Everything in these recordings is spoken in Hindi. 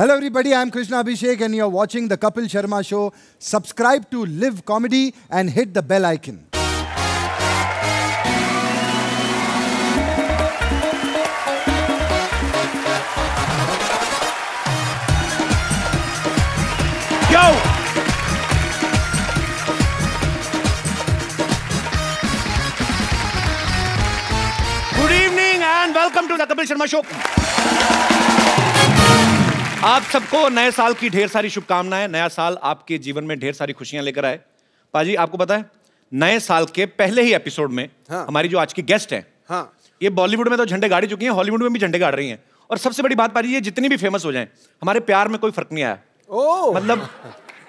Hello, everybody. I'm Krishna Abhishek, and you're watching The Kapil Sharma Show. Subscribe to Live Comedy and hit the bell icon. Yo! Good evening, and welcome to The Kapil Sharma Show. आप सबको नए साल की ढेर सारी शुभकामनाएँ नया साल आपके जीवन में ढेर सारी खुशियाँ लेकर आए। पाजी आपको पता है नए साल के पहले ही एपिसोड में हाँ। हमारी जो आज की गेस्ट है हाँ। ये बॉलीवुड में तो झंडे गाड़ी चुकी हैं हॉलीवुड में भी झंडे गाड़ रही हैं। और सबसे बड़ी बात पाजी ये जितनी भी फ़ेमस हो जाएँ हमारे प्यार में कोई फ़र्क नहीं आया। ओ! मतलब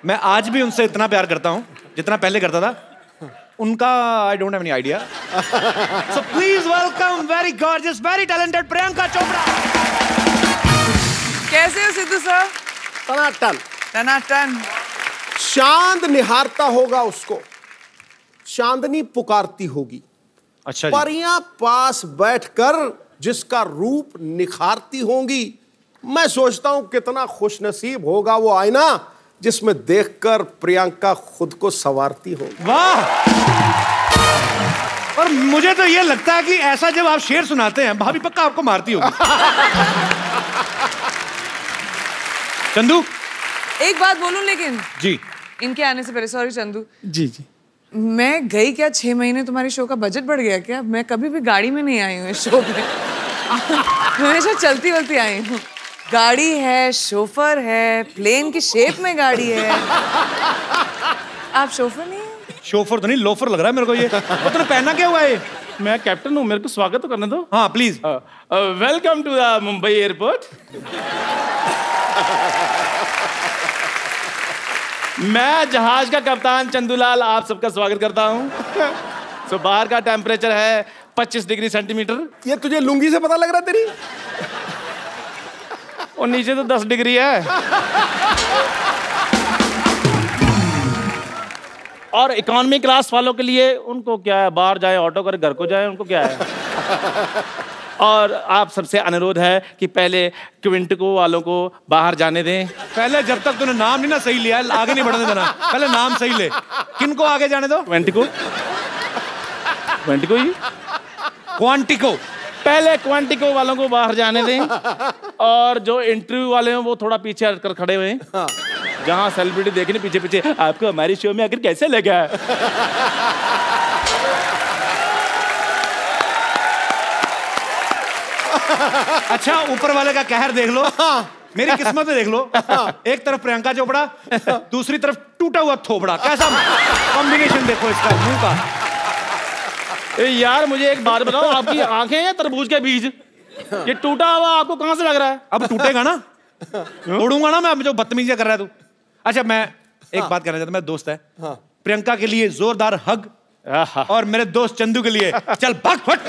मैं आज भी उनसे इतना प्यार करता हूँ जितना पहले करता था। उनका I don't have any idea so please welcome very gorgeous very talented Priyanka Chopra कैसे हो सिद्धू सर टनाटन टनाटन चाँद निहारता होगा उसको। चांदनी पुकारती होगी। अच्छा जी। परियाँ पास बैठकर जिसका रूप निखारती होंगी मैं सोचता हूँ कितना खुशनसीब होगा वो आईना जिसमें देखकर प्रियंका खुद को संवारती होगी। वाह! और मुझे तो ये लगता है कि ऐसा जब आप शेर सुनाते हैं भाभी पक्का आपको मारती होगी। चंदू? एक बात बोलूँ लेकिन? जी। इनके आने से पहले सॉरी चंदू। जी जी। मैं गई क्या छह महीने तुम्हारे शो का बजट बढ़ गया क्या? मैं कभी भी गाड़ी में नहीं आई हूँ इस शो में। हमेशा चलती वलती आई हूँ। गाड़ी है शोफर है प्लेन की शेप में गाड़ी है। आप शोफर नहीं हैं? शोफर तो नहीं लोफर लग रहा है मेरे को ये। तूने पहना क्या हुआ है? मैं कैप्टन हूँ मेरे को स्वागत तो करने दो। हाँ please welcome to the Mumbai airport मैं जहाज़ का कप्तान चंदूलाल आप सबका स्वागत करता हूँ। सो बाहर का टेम्परेचर है 25 डिग्री सेंटीमीटर ये तुझे लुंगी से पता लग रहा तेरी? और नीचे तो 10 डिग्री है। और इकोनॉमी क्लास वालों के लिए उनको क्या है? बाहर जाए ऑटो करे घर को जाए उनको क्या है? और आप सबसे अनुरोध है कि पहले क्विंटको वालों को बाहर जाने दें। पहले जब तक तूने नाम नहीं ना सही लिया आगे नहीं बढ़ने देना। पहले नाम सही ले। किन को आगे जाने दो? क्वेंटिको क्वेंटिको ही। क्वांटिको। पहले क्वांटिको वालों को बाहर जाने दें और जो इंटरव्यू वाले हैं वो थोड़ा पीछे हटकर खड़े हुए हैं। जहाँ सेलिब्रिटी देखने पीछे पीछे आपको हमारे शो में आकर कैसे लगा? अच्छा ऊपर वाले का कहर देख लो। मेरी किस्मत में देख लो। एक तरफ़ प्रियंका चोपड़ा दूसरी तरफ़ टूटा हुआ थोपड़ा। कैसा कॉम्बिनेशन देखो इसका मुँह का। ए यार मुझे एक बात बताओ आपकी आँखें हैं तरबूज के बीज? ये टूटा हुआ आपको कहाँ से लग रहा है? अब टूटेगा ना। तोड़ूँगा ना मैं अब जो बदतमीजियाँ कर रहा है तू। अच्छा मैं एक बात करना चाहता हूँ, मेरा दोस्त है। प्रियंका के लिए जोरदार हग और मेरे दोस्त चंदू के लिए। चल भाग फट।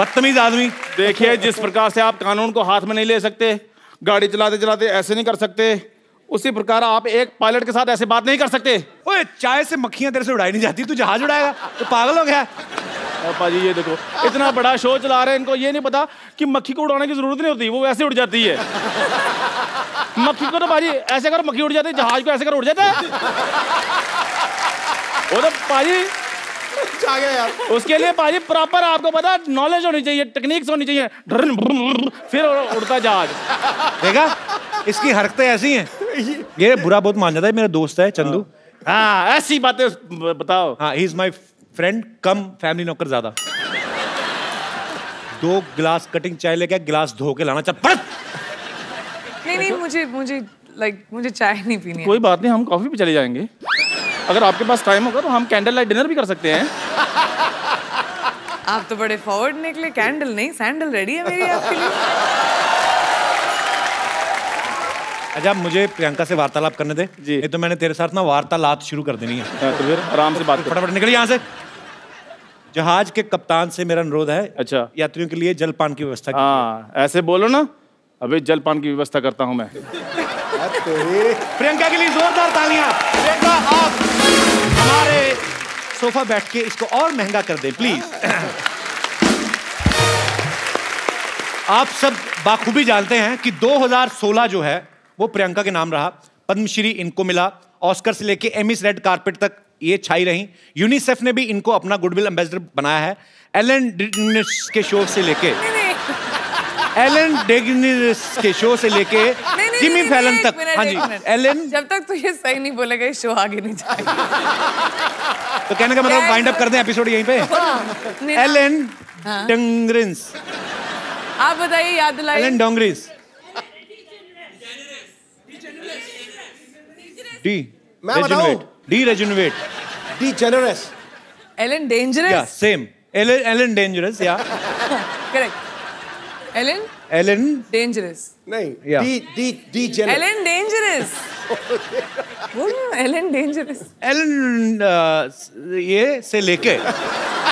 बदतमीज आदमी। देखिए जिस प्रकार से आप कानून को हाथ में नहीं ले सकते गाड़ी चलाते चलाते ऐसे नहीं कर सकते उसी प्रकार आप एक पायलट के साथ ऐसे बात नहीं कर सकते। ओए चाय से मक्खियाँ तेरे से उड़ाई नहीं जाती तू जहाज़ उड़ाएगा? तो पागल हो गया? पापा जी ये देखो इतना बड़ा शो चला रहे हैं इनको ये नहीं पता कि मक्खी को उड़ाने की ज़रूरत नहीं होती वो वैसे उड़ जाती है। मक्खी को तो बाजी ऐसे कर मक्खी उड़ जाती है जहाज़ को ऐसे कर उड़ जाता है? वो तो यार उसके लिए पाजी प्रॉपर आपको पता नॉलेज होनी चाहिए टेक्निक्स होनी चाहिए। ड्रन, फिर उड़ता जहाज़। देखा? इसकी हरकतें ऐसी हैं। ये बुरा बहुत मान जाता है मेरा दोस्त है चंदू। हाँ ऐसी बातें बताओ। हाँ he is my friend cum family नौकर ज़्यादा। दो गिलास कटिंग चाय लेके गिलास धो के लाना चल पड़ नहीं नहीं मुझे मुझे लाइक मुझे चाय नहीं पीनी कोई बात नहीं हम कॉफ़ी पे चले जाएँगे। अगर आपके पास टाइम होगा तो हम कैंडल लाइट डिनर भी कर सकते हैं। आप तो बड़े फॉरवर्ड निकले कैंडल नहीं सैंडल रेडी है मेरी आपके लिए। अच्छा मुझे प्रियंका से वार्तालाप करने दे। जी। नहीं तो मैंने तेरे साथ ना वार्तालाप शुरू कर देनी है। हाँ, तो फिर आराम से बात फटाफट निकल यहाँ से। जहाज़ के कप्तान से मेरा अनुरोध है अच्छा। यात्रियों के लिए जलपान की व्यवस्था हाँ ऐसे बोलो ना। अभी जलपान की व्यवस्था करता हूँ मैं। प्रियंका के लिए जोरदार तालियाँ। प्रियंका, आप हमारे सोफा बैठ के इसको और महँगा कर दें प्लीज़ आप सब बाखूबी जानते हैं कि 2016 जो है, वो प्रियंका के नाम रहा। पद्मश्री इनको मिला। ऑस्कर से लेके एमिस रेड कारपेट तक ये छाई रही। यूनिसेफ ने भी इनको अपना गुडविल एम्बेसडर बनाया है। एलन के शो से लेके एलन डेगनिस के शो से लेके जिमी फैलन तक। हाँ जी। एलन जब तक तू ये सही नहीं बोलेगा ये शो आगे नहीं जाएगा। तो कहने का मतलब वाइंड अप कर दें एपिसोड यहीं पे? एलन हाँ। डंग्रिंस आप बताइए याद दिलाइए। एलन डोंग्रिस डी मैं बताऊँ? डी रेजुनवेट डी जेनरस एलन या dangerous same Ellen Ellen dangerous या करेक्ट एलन एलन डेंजरस नहीं Yeah. डी डी डी एलन डेंजरस बोलो एलन डेंजरस एलन अ, ये से लेके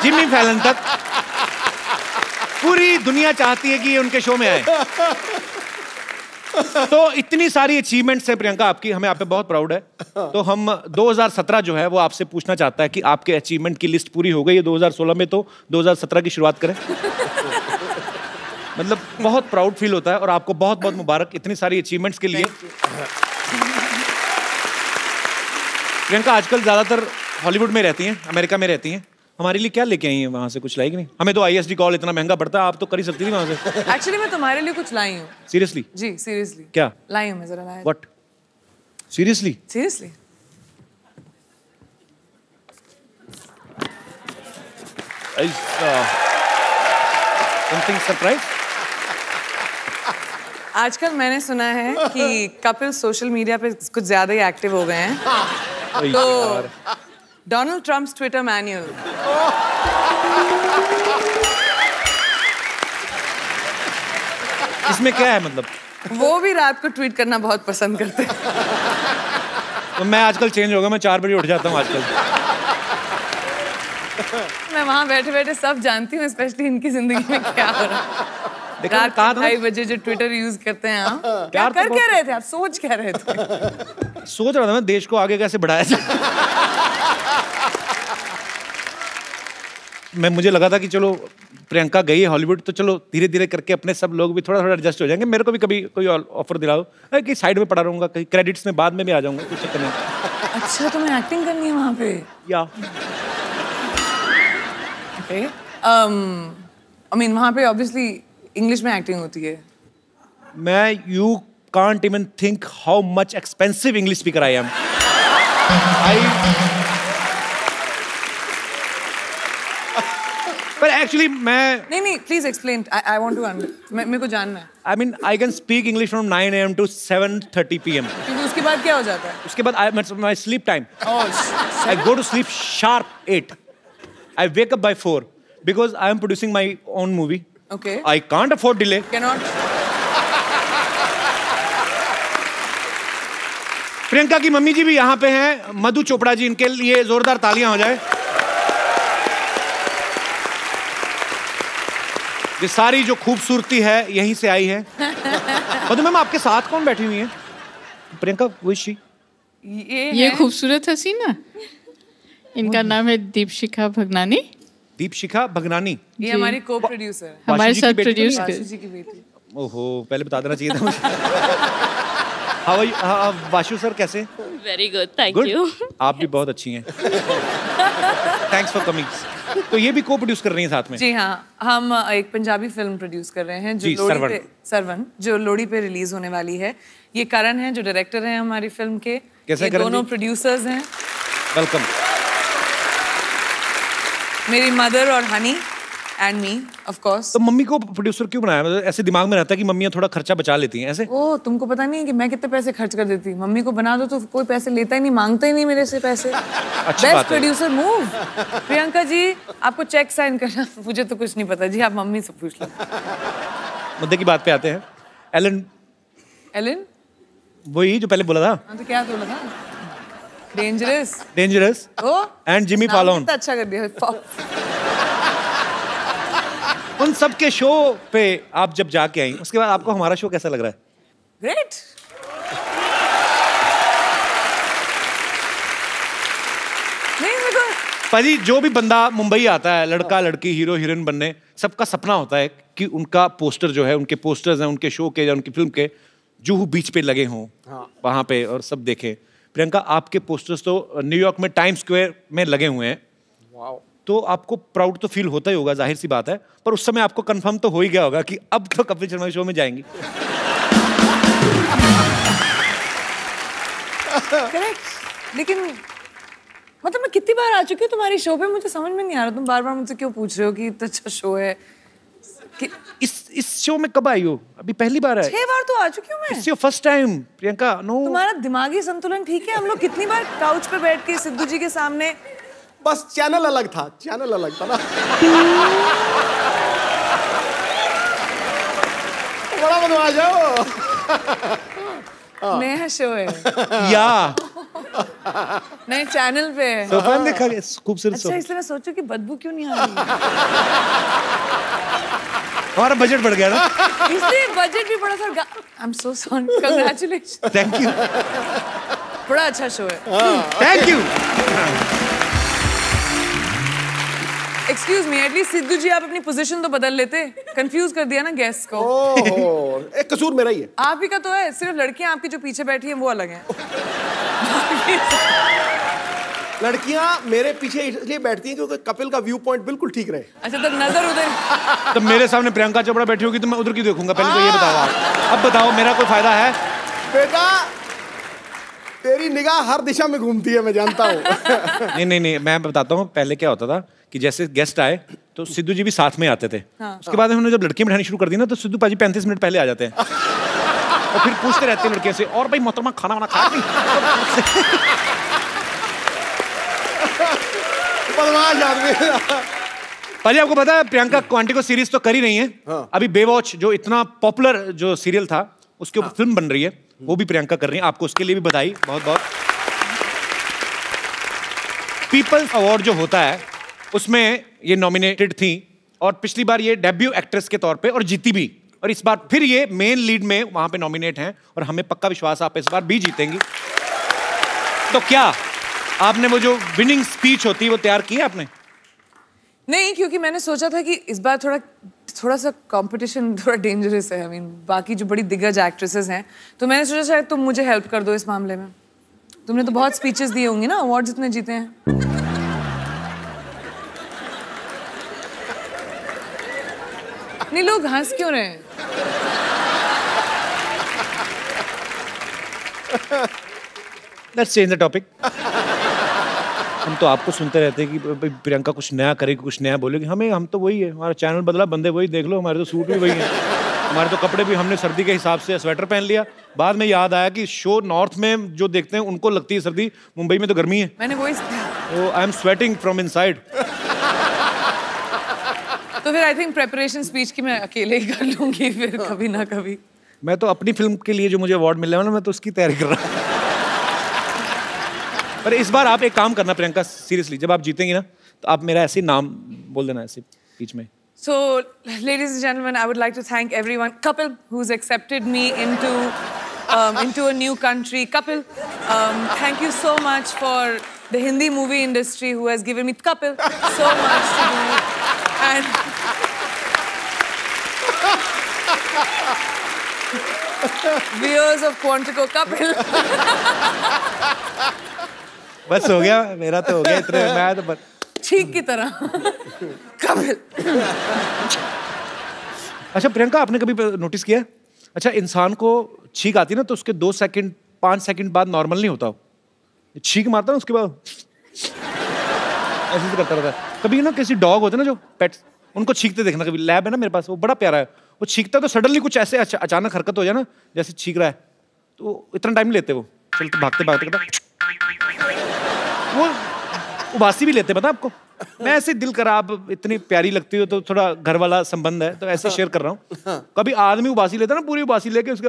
जिमी फैलन तक पूरी दुनिया चाहती है कि ये उनके शो में आए। तो इतनी सारी अचीवमेंट्स है प्रियंका आपकी हमें आप पे बहुत प्राउड है। तो हम 2017 जो है वो आपसे पूछना चाहता है कि आपके अचीवमेंट की लिस्ट पूरी हो गई है 2016 में तो 2017 की शुरुआत करें। मतलब बहुत प्राउड फील होता है और आपको बहुत बहुत मुबारक इतनी सारी अचीवमेंट्स के लिए। प्रियंका आजकल ज़्यादातर हॉलीवुड में रहती हैं अमेरिका में रहती हैं। हमारे लिए क्या लेके आई हैं वहाँ से? कुछ लाएगी नहीं? हमें तो आईएसडी कॉल इतना महँगा पड़ता है आप तो कर ही सकती थी वहाँ से। एक्चुअली मैं तुम्हारे लिए कुछ लाई हूँ। सीरियसली जी सीरियसली क्या? लाई हूँ मैं जरा लाया what seriously seriously something surprise आजकल मैंने सुना है कि कपिल सोशल मीडिया पे कुछ ज़्यादा ही एक्टिव हो गए हैं। तो डोनाल्ड ट्रम्प्स ट्विटर मैनुअल इसमें क्या है मतलब? वो भी रात को ट्वीट करना बहुत पसंद करते हैं। तो मैं आजकल चेंज हो गया मैं चार बजे उठ जाता हूँ आजकल। मैं वहाँ बैठे बैठे सब जानती हूँ स्पेशली इनकी ज़िंदगी में क्या हो रहा है। रात कहा ढाई बजे जो ट्विटर यूज़ करते हैं आप क्या तो कर क्या रहे थे आप? सोच क्या रहे थे? सोच रहा था मैं देश को आगे कैसे बढ़ाया जाए। मैं मुझे लगा था कि चलो प्रियंका गई है हॉलीवुड तो चलो धीरे धीरे करके अपने सब लोग भी थोड़ा थोड़ा एडजस्ट हो जाएँगे। मेरे को भी कभी कोई ऑफ़र दिला दो अरे कि साइड में पड़ा रहूँगा कहीं क्रेडिट्स में बाद में भी आ जाऊँगा कुछ चक्कर नहीं। अच्छा तुम्हें एक्टिंग करनी है वहाँ पे? या। आई मीन वहाँ पे ऑब्वियसली इंग्लिश में एक्टिंग होती है। मैं you can't even think how much expensive English speaker I am I पर एक्चुअली मैं नहीं नहीं please explain I want to मेरे को जानना है। I mean I can speak English from 9 AM to 7:30 PM क्योंकि उसके बाद क्या हो जाता है? उसके बाद I my sleep time I go to sleep sharp 8. I wake up by 4 because I am producing my own movie. Okay. I can't afford delay. Cannot. Priyanka की मम्मी जी भी यहाँ पे हैं। मधु चोपड़ा जी इनके लिए जोरदार तालियाँ हो जाए। ये सारी जो खूबसूरती है यहीं से आई है। मधु मैम आपके साथ कौन बैठी हुई है? प्रियंका विशी ये ये है- खूबसूरत हसीना। इनका नाम है दीपशिखा भगनानी। दीपशिखा भगनानी। ये हमारी को प्रोड्यूसर हमारे साथ प्रोड्यूस कर जी की। बेटी। ओहो पहले बता देना चाहिए था मुझे। हाउ आर वाशु सर कैसे? वेरी गुड थैंक यू आप भी बहुत अच्छी हैं। थैंक्स फॉर कमिंग तो ये भी को प्रोड्यूस कर रही हैं साथ में? जी हाँ हम एक पंजाबी फ़िल्म प्रोड्यूस कर रहे हैं जो लोड़ी सरवन। पे सरवन जो लोड़ी पे रिलीज़ होने वाली है। ये करण है जो डायरेक्टर हैं हमारी फ़िल्म के। कैसे ये दोनों प्रोड्यूसर्स हैं। वेलकम मेरी मदर और Honey and me of course तो मम्मी को प्रोड्यूसर क्यों बनाया? मतलब ऐसे दिमाग में रहता है कि मम्मियाँ थोड़ा खर्चा बचा लेती हैं ऐसे? ओ तुमको पता नहीं है कि मैं कितने पैसे खर्च कर देती हूँ। मम्मी को बना दो तो कोई पैसे लेता ही नहीं माँगता ही नहीं मेरे से पैसे। Best producer move Priyanka ji आपको चेक साइन करना। मुझे तो कुछ नहीं पता। जी आप मम्मी से पूछ लो। मुद्दे की बात पे आते हैं। एलन एलन वही जो पहले बोला था। हाँ तो क्या बोला था? Dangerous dangerous and Jimmy Fallon कितना अच्छा कर दिया उन सब के शो पे आप जब जाके आई उसके बाद आपको हमारा शो कैसा लग रहा है? ग्रेट नहीं पाजी जो भी बंदा मुंबई आता है लड़का लड़की हीरो हीरोइन बनने सबका सपना होता है कि उनका पोस्टर जो है उनके पोस्टर्स हैं उनके शो के या उनकी फ़िल्म के जूहू बीच पे लगे हों। वहाँ पे और सब देखें। प्रियंका आपके पोस्टर्स तो न्यूयॉर्क में टाइम स्क्वायर में लगे हुए हैं। तो आपको प्राउड तो फील होता ही होगा ज़ाहिर सी बात है। पर उस समय आपको कंफर्म तो हो ही गया होगा कि अब तो कपिल शर्मा शो में जाएँगी। करेक्ट लेकिन मतलब मैं कितनी बार आ चुकी हूँ तुम्हारी शो पे मुझे समझ में नहीं आ रहा तुम बार बार मुझसे क्यों पूछ रहे हो कि इतना अच्छा शो है? इस इस शो में कब आई हो? अभी पहली बार है छह बार तो आ चुकी हूँ मैं। It's your first time Priyanka no तुम्हारा दिमागी संतुलन ठीक है? हम लोग कितनी बार काउच पे बैठ के सिद्धू जी के सामने बस चैनल अलग था चैनल अलग था ना। बड़ा बदमाश है वो नया शो है। या। नए चैनल पे। है। सोफा में देखा गया खूबसूरत अच्छा इसलिए मैं सोचू कि बदबू क्यों नहीं आ रही हमारा बजट बढ़ गया ना। इसलिए बजट भी बड़ा sir I am so sorry congratulation thank you बड़ा अच्छा शो है। Thank you excuse me at least Sidhu ji आप अपनी पोजीशन तो बदल लेते। कंफ्यूज कर दिया ना गेस्ट को। ओहो एक कसूर मेरा ही है। आप ही का तो है सिर्फ़ लड़कियाँ आपकी जो पीछे बैठी हैं वो अलग हैं। लड़कियाँ मेरे पीछे इसलिए बैठती हैं क्योंकि कपिल का व्यू पॉइंट बिल्कुल ठीक रहे। अच्छा तब नज़र उधर। तो मेरे सामने प्रियंका चोपड़ा बैठी होगी तो मैं उधर की देखूँगा। पहले तो ये बताओ आप। अब बताओ मेरा कोई फ़ायदा है? बेटा तेरी निगाह हर दिशा में घूमती है मैं जानता हूँ। नहीं नहीं नहीं मैं बताता हूँ पहले क्या होता था? कि जैसे गेस्ट आए तो सिद्धू जी भी साथ में आते थे। हाँ। उसके बाद उन्होंने जब लड़कियाँ बिठानी शुरू कर दी ना तो सिद्धू पाजी पैंतीस मिनट पहले आ जाते हैं। और फिर पूछते रहते हैं लड़कियों से और भाई मोहतरमा खाना वाना नहीं?" पाजी आपको पता है प्रियंका क्वांटिको सीरीज़ तो कर ही रही है। अभी बेवॉच जो इतना पॉपुलर जो सीरियल था उसके ऊपर फ़िल्म बन रही है वो भी प्रियंका कर रही है। आपको उसके लिए भी बधाई बहुत बहुत पीपल्स अवार्ड जो होता है उसमें ये नॉमिनेटेड थी और पिछली बार ये डेब्यू एक्ट्रेस के तौर पे और जीती भी। और इस बार फिर ये मेन लीड में वहाँ पे नॉमिनेट हैं और हमें पक्का विश्वास आप इस बार भी जीतेंगी। तो क्या आपने वो जो विनिंग स्पीच होती है वो तैयार की है आपने? नहीं, क्योंकि मैंने सोचा था कि इस बार थोड़ा थोड़ा सा कंपटीशन थोड़ा डेंजरस है। आई मीन बाकी जो बड़ी दिग्गज एक्ट्रेसेस हैं तो मैंने सोचा शायद तुम मुझे हेल्प कर दो इस मामले में। तुमने तो बहुत स्पीचेस दिए होंगे ना अवार्ड जितने जीते हैं। नहीं लोग हंस क्यों रहे हैं? लेट्स चेंज द टॉपिक हम तो आपको सुनते रहते हैं कि प्रियंका कुछ नया करेगी कुछ नया बोलेगी। हमें हम तो वही है। हमारा चैनल बदला बंदे वही देख लो। हमारे तो सूट भी वही है। हमारे तो कपड़े भी हमने सर्दी के हिसाब से स्वेटर पहन लिया। बाद में याद आया कि शो नॉर्थ में जो देखते हैं उनको लगती है सर्दी। मुंबई में तो गर्मी है। मैंने वही I am sweating from inside तो फिर आई थिंक प्रेपरेशन स्पीच की मैं अकेले ही कर लूँगी फिर हाँ। कभी ना कभी। मैं तो अपनी फ़िल्म के लिए जो मुझे अवार्ड मिला है मैं तो उसकी तैयारी कर रहा हूँ। पर इस बार आप एक काम करना प्रियंका सीरियसली जब आप जीतेंगी ना तो आप मेरा ऐसे नाम बोल देना ऐसे बीच में। So ladies and gentleman I would like to thank everyone Kapil who has accepted me into into a new country Kapil thank you so much for the Hindi movie industry who has given me Kapil so much and viewers of Quantico Kapil. बस हो गया मेरा तो हो गया इतने मैं तो बस ठीक की तरह। कपिल अच्छा प्रियंका आपने कभी नोटिस किया? अच्छा इंसान को छींक आती है ना तो उसके दो सेकंड पाँच सेकंड बाद नॉर्मल नहीं होता छींक मारता ना उसके बाद ऐसे ऐसे करता रहता है। कभी ना किसी डॉग होते ना जो पेट्स उनको छींकते देखना कभी लैब है ना मेरे पास वो बड़ा प्यारा है। वो छींकता तो सडनली कुछ ऐसे अचानक हरकत हो जाए ना जैसे छींक रहा है। तो इतना टाइम लेते वो। चलते भागते भागते करता वो उबासी भी लेते पता आपको? मैं ऐसे दिल करा आप इतनी प्यारी लगती हो तो थोड़ा घर वाला संबंध है तो ऐसे शेयर कर रहा हूँ। कभी आदमी उबासी लेता ना पूरी उबासी लेके उसका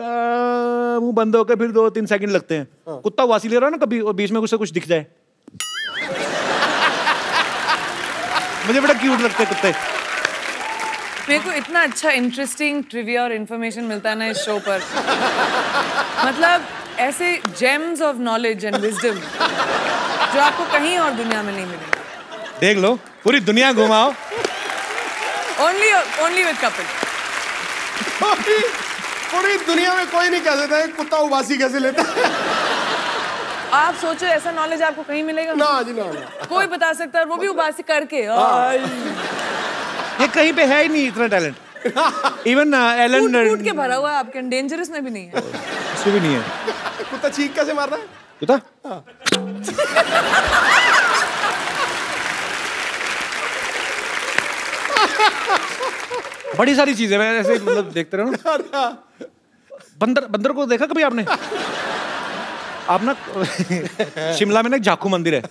मुँह बंद होकर फिर दो तीन सेकंड लगते हैं। कुत्ता उबासी ले रहा है ना कभी और बीच में कुछ कुछ दिख जाए। मुझे बड़ा क्यूट लगते हैं कुत्ते। मेरे को इतना अच्छा इंटरेस्टिंग ट्रिविया और इन्फॉर्मेशन मिलता है ना इस शो पर। मतलब ऐसे gems of knowledge and wisdom जो आपको कहीं और दुनिया में नहीं मिलेंगे। देख लो पूरी दुनिया घुमाओ। ओनली ओनली विद कपिल पूरी दुनिया में कोई नहीं कह सकता है कुत्ता उबासी कैसे लेता है। आप सोचो ऐसा नॉलेज आपको कहीं मिलेगा? ना जी ना ना। कोई बता सकता है वो भी उबासी करके। ये कहीं पे है ही नहीं इतना टैलेंट इवन एलन कूट कूट के भरा हुआ है आपके डेंजरस में भी नहीं है। उसमें भी नहीं है. कुत्ता चीख कैसे मार रहा है? पता बड़ी सारी चीज़ें मैं ऐसे मतलब देखते रहो। ना बंदर बंदर को देखा कभी आपने? आप ना शिमला में ना एक जाखू मंदिर है।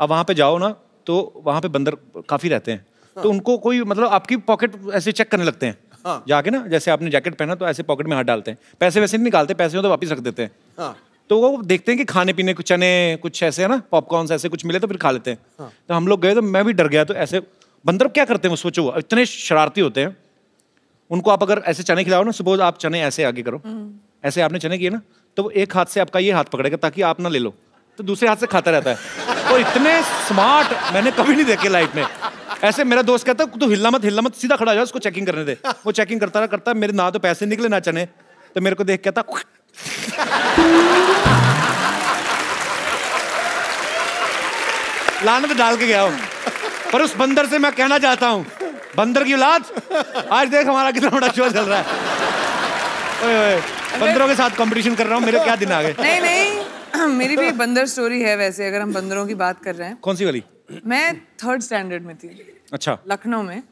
अब वहाँ पे जाओ ना तो वहाँ पे बंदर काफ़ी रहते हैं। तो उनको कोई मतलब आपकी पॉकेट ऐसे चेक करने लगते हैं। हाँ। जाके ना जैसे आपने जैकेट पहना तो ऐसे पॉकेट में हाथ डालते हैं। पैसे वैसे नहीं निकालते पैसे हो तो वापस रख देते हैं। हाँ। तो वो देखते हैं कि खाने पीने कुछ चने कुछ ऐसे है ना पॉपकॉर्न ऐसे कुछ मिले तो फिर खा लेते हैं। हाँ। तो हम लोग गए तो मैं भी डर गया तो ऐसे बंदर क्या करते हैं वो सोचो इतने शरारती होते हैं। उनको आप अगर ऐसे चने खिलाओ ना सपोज़ आप चने ऐसे आगे करो। ऐसे आपने चने किए ना तो एक हाथ से आपका ये हाथ पकड़ेगा ताकि आप ना ले लो। तो दूसरे हाथ से खाता रहता है। तो इतने स्मार्ट मैंने कभी नहीं देखे लाइफ में। ऐसे मेरा दोस्त कहता तू हिलना मत हिलना मत सीधा खड़ा हो जा उसको चेकिंग करने दे. वो चेकिंग करता रहा करता मेरे ना तो पैसे निकले ना चने। तो मेरे को देख कहता लानत डाल के गया हूँ। पर उस बंदर से मैं कहना चाहता हूँ बंदर की औलाद आज देख हमारा कितना बड़ा शो चल रहा है। ओए ओए बंदरों के साथ कंपटीशन कर रहा हूँ मेरे क्या दिन आ गए? नहीं नहीं मेरी भी बंदर स्टोरी है वैसे अगर हम बंदरों की बात कर रहे हैं। कौन सी वाली? मैं थर्ड स्टैंडर्ड में थी अच्छा। लखनऊ में।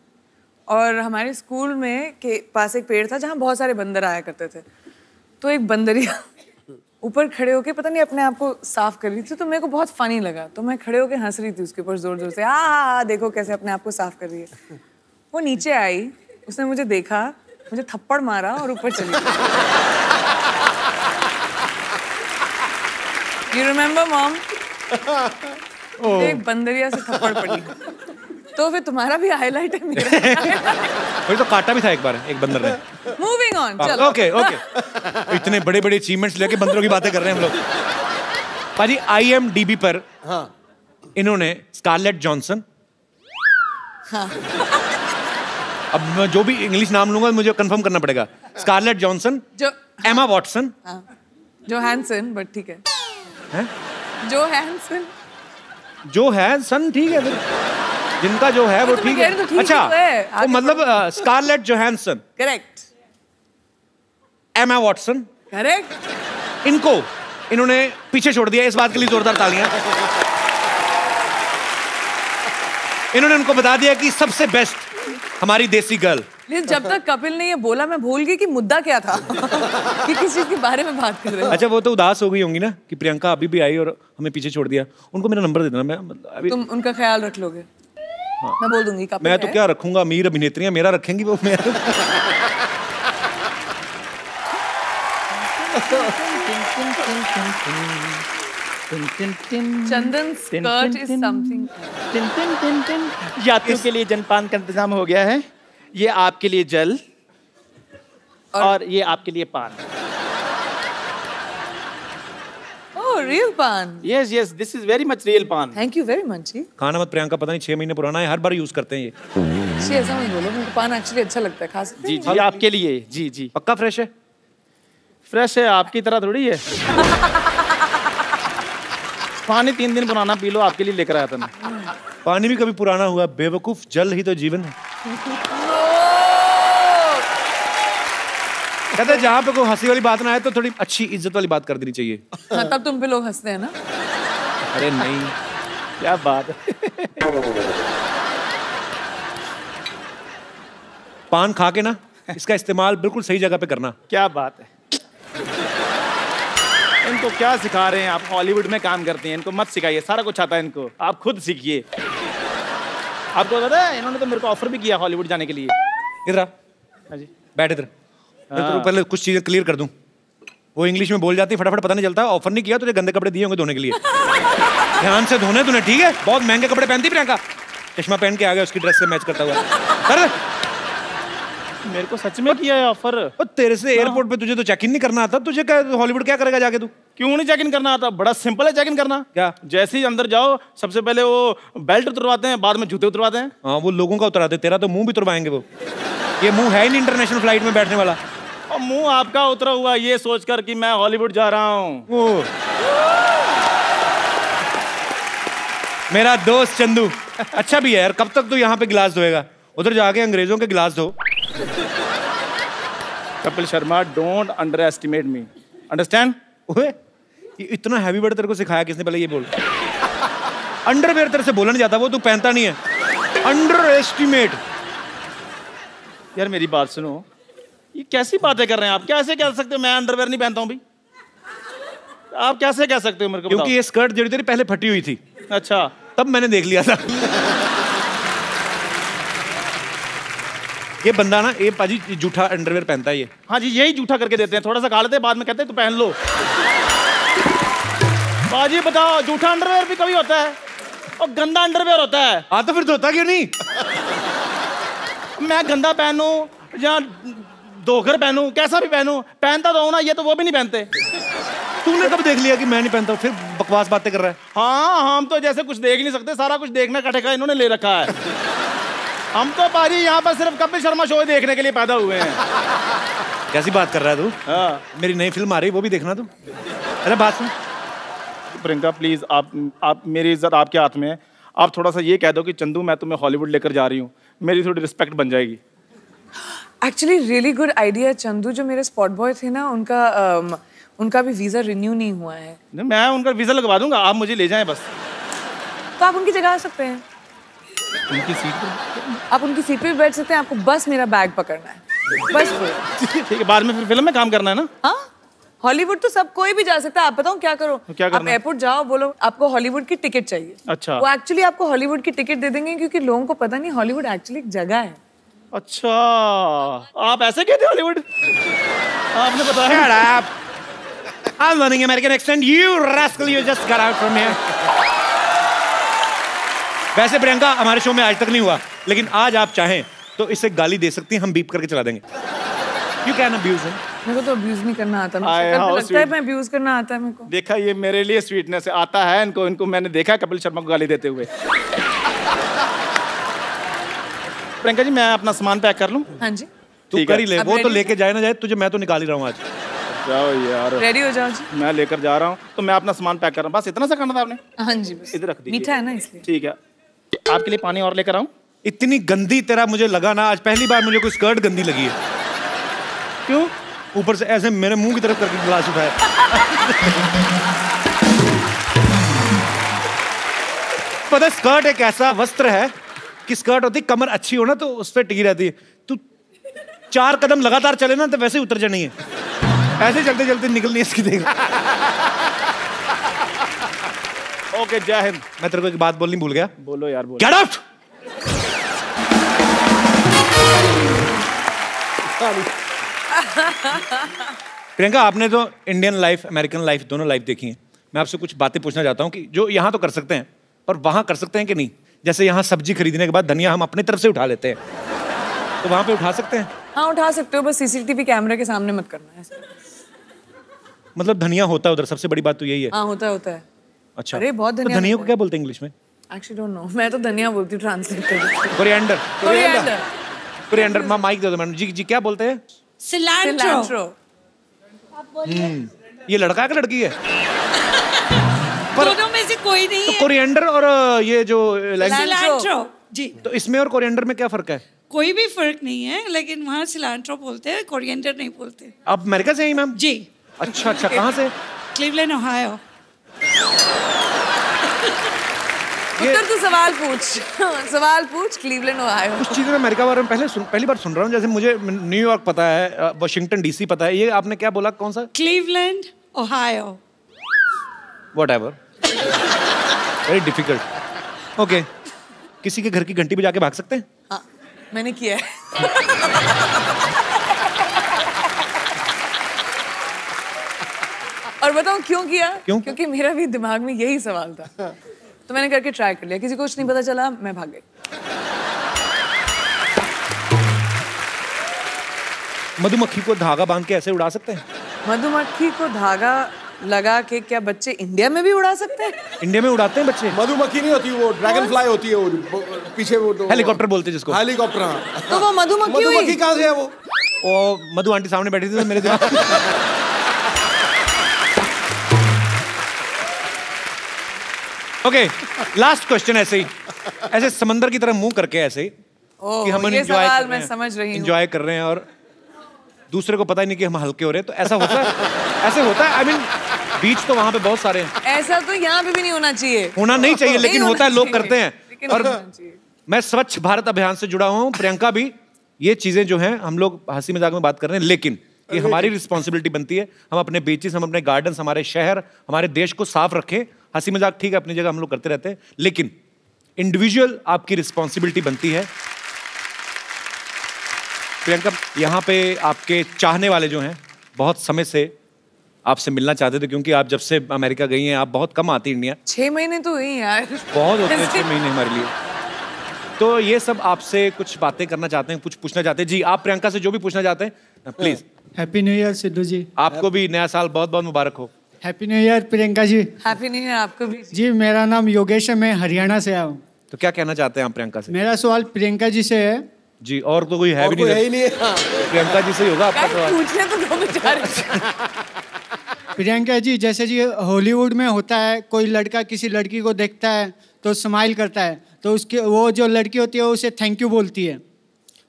और हमारे स्कूल में के पास एक पेड़ था जहाँ बहुत सारे बंदर आया करते थे। तो एक बंदरिया ऊपर खड़े होके पता नहीं अपने आप को साफ़ कर रही थी तो मेरे को बहुत फनी लगा। तो मैं खड़े होके हंस रही थी उसके ऊपर ज़ोर ज़ोर से आ आ, देखो कैसे अपने आप को साफ़ कर रही है। वो नीचे आई उसने मुझे देखा मुझे थप्पड़ मारा और ऊपर चली यू रिमेम्बर मॉम एक बंदरिया से थप्पड़ पड़ी। तो फिर तुम्हारा भी हाईलाइट है मेरा। वही तो काटा भी था एक बार एक बंदर ने। मूविंग ऑन चलो। ओके ओके इतने बड़े बड़े अचीवमेंट्स लेके बंदरों की बातें कर रहे हैं हम लोग। पाजी आई एम डी बी पर हाँ। इन्होंने स्कारलेट जॉनसन अब मैं जो भी इंग्लिश नाम लूँगा मुझे कंफर्म करना पड़ेगा। स्कारलेट जॉनसन जो एमा वॉटसन हाँ, जो हैंसन बट ठीक है। हैं? जो हैंसन जो है सन ठीक है जिनका जो है वो तो ठीक हूँ, है ठीक अच्छा तो है। तो मतलब Scarlett Johansson correct M Emma Watson correct इनको इन्होंने पीछे छोड़ दिया इस बात के लिए जोरदार तालियाँ। इन्होंने उनको बता दिया कि सबसे बेस्ट हमारी देसी गर्ल लेकिन जब तक कपिल ने ये बोला मैं भूल गई कि मुद्दा क्या था कि किस चीज़ के बारे में बात कर रहे हैं अच्छा वो तो उदास हो गई होंगी ना कि प्रियंका अभी भी आई और हमें पीछे छोड़ दिया उनको मेरा नंबर दे देना मैं मतलब अभी तुम उनका ख्याल रख लोगे हाँ। मैं बोल दूँगी कपिल मैं तो क्या रखूँगा अमीर अभिनेत्रियाँ मेरा रखेंगी वो मैं चंदन स्कर्ट इज़ समथिंग यात्रियों के लिए जलपान का इंतज़ाम हो गया है। ये आपके लिए जल और और ये आपके लिए पान। Real paan. Yes yes this is very much real paan. Thank you very much जी। खाना मत प्रियंका पता नहीं छह महीने पुराना है हर बार यूज़ करते हैं ये। जी ऐसा मत बोलो मुझे पान एक्चुअली अच्छा लगता है खा सकते जी जी आपके लिए जी जी। पक्का फ्रेश है? फ्रेश है आपकी तरह थोड़ी है। पानी तीन दिन पुराना पी लो आपके लिए लेकर आया था मैं। पानी भी कभी पुराना हुआ बेवकूफ़ जल ही तो जीवन है। कहते हैं जहाँ पे कोई हँसी वाली बात ना आए तो थोड़ी अच्छी इज़्ज़त वाली बात कर देनी चाहिए। हाँ तब तुम पे लोग हँसते हैं ना। अरे नहीं क्या बात है। पान खा के ना इसका इस्तेमाल बिल्कुल सही जगह पे करना। क्या बात है। इनको क्या सिखा रहे हैं आप? हॉलीवुड में काम करते हैं इनको मत सिखाइए सारा कुछ आता है इनको। आप खुद सीखिए। आपको पता है इन्होंने तो मेरे को ऑफ़र भी किया हॉलीवुड जाने के लिए। इधर हाँ जी। बैठ इधर। मैं पहले कुछ चीज़ें क्लियर कर दूँ। वो इंग्लिश में बोल जाती है फटाफट पता नहीं चलता ऑफ़र नहीं किया तुझे गंदे कपड़े दिए होंगे धोने के लिए। ध्यान से धोने तूने ठीक है? बहुत महँगे कपड़े पहनती प्रियंका। चश्मा पहन के आ गया उसकी ड्रेस से मैच करता हुआ। मेरे को सच में किया है ऑफ़र तेरे से एयरपोर्ट पे तुझे तो चेक इन नहीं करना आता तुझे क्या हॉलीवुड क्या करेगा जाके तू? क्यों नहीं चेक इन करना आता? बड़ा सिंपल है चेक इन करना। क्या? जैसे ही अंदर जाओ सबसे पहले वो बेल्ट उतरवाते हैं बाद में जूते उतरवाते हैं। हाँ वो लोगों का उतराते तेरा तो मुँह भी तुरवाएँगे वो। ये मुँह है ही नहीं इंटरनेशनल फ़्लाइट में बैठने वाला। और मुँह आपका उतरा हुआ ये सोचकर कि मैं हॉलीवुड जा रहा हूँ। मेरा दोस्त चंदू। अच्छा भी है यार कब तक तू यहाँ पे गिलास धोएगा? उधर जाके अंग्रेज़ों के गिलास धो। Kapil Sharma don't underestimate me understand ओए ये इतना हैवी वर्ड तेरे को सिखाया किसने? पहले ये बोल। अंडरवेयर तेरे से बोला नहीं जाता वो तू पहनता नहीं है। अंडर एस्टिमेट यार मेरी बात सुनो। ये कैसी बातें कर रहे हैं आप? कैसे कह सकते हो? मैं अंडरवेयर नहीं पहनता हूँ भी आप कैसे कह सकते हो मेरे को क्योंकि ये स्कर्ट जड़ी तेरी पहले फटी हुई थी। अच्छा। तब मैंने देख लिया था। ये बंदा ना ये पाजी जूठा अंडरवेयर पहनता है ये। हाँ जी यही जूठा करके देते हैं। थोड़ा सा खा लेते हैं बाद में कहते हैं तो पहन लो। बाजी बताओ जूठा अंडरवेयर भी कभी होता है? और गंदा अंडरवेयर होता है? हाँ तो फिर धोता क्यों नहीं? मैं गंदा पहनूं या धोकर पहनूं? कैसा भी पहनूं? पहनता तो हूँ ना ये तो वो भी नहीं पहनते। तूने कब देख लिया कि मैं नहीं पहनता? फिर बकवास बातें कर रहा है। हाँ हम तो जैसे कुछ देख नहीं सकते सारा कुछ देखना का ठेका इन्होंने ले रखा है। हम तो पाजी यहाँ पर सिर्फ़ कपिल शर्मा शो देखने के लिए पैदा हुए हैं। कैसी बात कर रहा है तू? हाँ। मेरी नई फ़िल्म आ रही वो भी देखना तुम अरे बात सुन। प्रियंका प्लीज़ आप आप मेरी इज़्ज़त आपके हाथ में है। आप थोड़ा सा ये कह दो कि चंदू मैं तुम्हें हॉलीवुड लेकर जा रही हूँ। मेरी थोड़ी रिस्पेक्ट बन जाएगी। Actually really good idea Chandu. जो मेरे स्पॉट बॉय थे ना उनका अम, उनका भी वीज़ा रिन्यू नहीं हुआ है। मैं उनका वीज़ा लगवा दूँगा आप मुझे ले जाएँ बस। तो आप उनकी जगह आ सकते हैं। उनकी सीट पर आप उनकी सीट पे भी बैठ सकते हैं आपको बस मेरा बैग पकड़ना है। बस। ठीक है बाद में फिर फ़िल्म में काम करना है ना? हाँ? हॉलीवुड तो सब कोई भी जा सकता है आप बताओ क्या करो। क्या आप करना है? एयरपोर्ट जाओ बोलो आपको हॉलीवुड की टिकट चाहिए। अच्छा। वो एक्चुअली आपको हॉलीवुड की टिकट दे देंगे क्योंकि लोगों को पता नहीं हॉलीवुड एक्चुअली एक जगह है। अच्छा। आप ऐसे कहते हॉलीवुड? आपने बताया। Shut up. I'm learning American accent. You rascal, you just got out from here. वैसे प्रियंका हमारे शो में आज तक नहीं हुआ लेकिन आज आप चाहें तो इसे गाली दे सकती हैं हम बीप करके चला देंगे। यू कैन अब्यूज हिम मेरे को तो अब्यूज नहीं करना आता को लगता है मैं अब्यूज करना आता है मेरे को। देखा ये मेरे लिए स्वीटनेस आता है इनको इनको मैंने देखा कपिल शर्मा को गाली देते हुए। प्रियंका जी मैं अपना सामान पैक कर लूँ? हाँ जी। तू कर ही ले वो तो? लेके जाए ना जाए तुझे मैं तो निकाल ही रहा हूँ आज। जाओ यार। रेडी हो जाओ जी। मैं लेकर जा रहा हूँ तो मैं अपना सामान पैक कर रहा हूँ। बस इतना सा करना था आपने? हाँ जी बस। इधर रख दीजिए। मीठा है ना इसलिए। ठीक है। आपके लिए पानी और लेकर आऊँ? इतनी गंदी तेरा मुझे लगा ना, आज पहली बार मुझे कोई स्कर्ट गंदी लगी है। क्यों? ऊपर से ऐसे मेरे मुँह की तरफ़ करके गिलास उठाया। पता स्कर्ट एक ऐसा वस्त्र है कि स्कर्ट होती, कमर अच्छी हो ना तो उस पर टिकी रहती है। तू चार कदम लगातार चले ना तो वैसे ही उतर जानी है। ऐसे चलते चलते निकलनी है इसकी देख। ओके जय हिंद। मैं तेरे को एक बात बोलनी भूल गया? बोलो यार बोलो। गेट आउट प्रियंका आपने तो इंडियन लाइफ अमेरिकन लाइफ दोनों लाइफ देखी है। मैं आपसे कुछ बातें पूछना चाहता हूँ कि जो यहाँ तो कर सकते हैं पर वहाँ कर सकते हैं कि नहीं? जैसे यहाँ सब्ज़ी खरीदने के बाद धनिया हम अपनी तरफ़ से उठा लेते हैं तो वहाँ पे उठा सकते हैं? हाँ उठा सकते हो बस सीसीटीवी कैमरे के सामने मत करना। है मतलब धनिया होता है उधर सबसे बड़ी बात तो यही है। हाँ होता है होता है। अच्छा। अरे, बहुत तो धनिया धनिया को क्या बोलते हैं इंग्लिश में? एक्चुअली डोंट नो मैं तो धनिया बोलती हूँ ट्रांसलेट कर कोरिएंडर कोरिएंडर कोरिएंडर माइक दे दो मैडम। जी जी क्या बोलते हैं? सिलेंट्रो ये लड़का है कि लड़की है। दोनों में से कोई नहीं तो है। कोरिएंडर और ये जो सिलेंट्रो जी। तो इसमें और कोरिएंडर में क्या फ़र्क है? कोई भी फ़र्क नहीं है लेकिन वहाँ सिलेंट्रो बोलते हैं कोरिएंडर नहीं बोलते। आप अमेरिका से ही मैम? जी। अच्छा अच्छा कहाँ से? क्लीवलैंड ओहायो उत्तर तू सवाल पूछ। सवाल पूछ क्लीवलैंड ओहायो। कुछ चीज़ें मैं अमेरिका बारे में पहले सुन, पहली बार सुन रहा हूँ जैसे मुझे न्यूयॉर्क पता है वाशिंगटन डीसी पता है ये आपने क्या बोला कौन सा? Cleveland Ohio. Whatever very difficult okay किसी के घर की घंटी बजा के भाग सकते हैं? हाँ मैंने किया है। और बताऊँ क्यों किया? क्यों? क्योंकि मेरा भी दिमाग में यही सवाल था। तो मैंने करके ट्राई कर लिया। किसी को कुछ नहीं पता चला मैं भाग गई। मधुमक्खी को धागा बाँध के ऐसे उड़ा सकते हैं? मधुमक्खी को धागा लगा के क्या बच्चे इंडिया में भी उड़ा सकते हैं? इंडिया में उड़ाते हैं बच्चे? मधुमक्खी नहीं होती वो ड्रैगन फ्लाई होती है वो वो पीछे वो तो- हेलीकॉप्टर बोलते हैं जिसको। हेलीकॉप्टर हाँ। तो वो मधुमक्खी मधुमक्खी कहाँ से है वो? और मधु आंटी सामने बैठी थी तो मेरे दिमाग ओके लास्ट क्वेश्चन ऐसे ही. ऐसे समंदर की तरह मुँह करके ऐसे ही कि हम ये सवाल कर मैं रहे हैं समझ रही हूँ. एंजॉय कर रहे हैं और दूसरे को पता ही नहीं कि हम हल्के हो रहे हैं तो ऐसा होता है ऐसे होता है. आई मीन बीच तो वहाँ पे बहुत सारे हैं. ऐसा तो यहाँ पे भी नहीं होना चाहिए. होना नहीं चाहिए लेकिन होता है लोग करते हैं. और मैं स्वच्छ भारत अभियान से जुड़ा हूँ. प्रियंका भी ये चीज़ें जो हैं हम लोग हँसी मज़ाक में बात कर रहे हैं लेकिन ये हमारी रिस्पॉन्सिबिलिटी बनती है. हम अपने बीचेस हम अपने गार्डन्स हमारे शहर हमारे देश को साफ़ रखें हँसी मज़ाक ठीक है अपनी जगह हम लोग करते रहते हैं लेकिन इंडिविजुअल आपकी रिस्पॉन्सिबिलिटी बनती है। प्रियंका यहाँ पे आपके चाहने वाले जो हैं बहुत समय से आपसे मिलना चाहते थे क्योंकि आप जब से अमेरिका गई हैं आप बहुत कम आती इंडिया। छह महीने तो हुई यार। बहुत होते हैं छह महीने हमारे लिए। तो ये सब आपसे कुछ बातें करना चाहते हैं कुछ पूछना चाहते हैं। जी आप प्रियंका से जो भी पूछना चाहते हैं please happy new year Sidhu ji. आपको भी नया साल बहुत बहुत मुबारक हो। Happy new year Priyanka ji happy new year आपको भी जी। मेरा नाम योगेश है मैं हरियाणा से आया हूँ। तो क्या कहना चाहते हैं आप प्रियंका से? मेरा सवाल प्रियंका जी से है। जी और तो कोई है भी नहीं नहीं हाँ। प्रियंका जी से ही होगा आपका सवाल। पूछने तो दो बेचारे। प्रियंका जी जैसे जी हॉलीवुड में होता है कोई लड़का किसी लड़की को देखता है तो स्माइल करता है तो उसके वो जो लड़की होती है उसे थैंक यू बोलती है।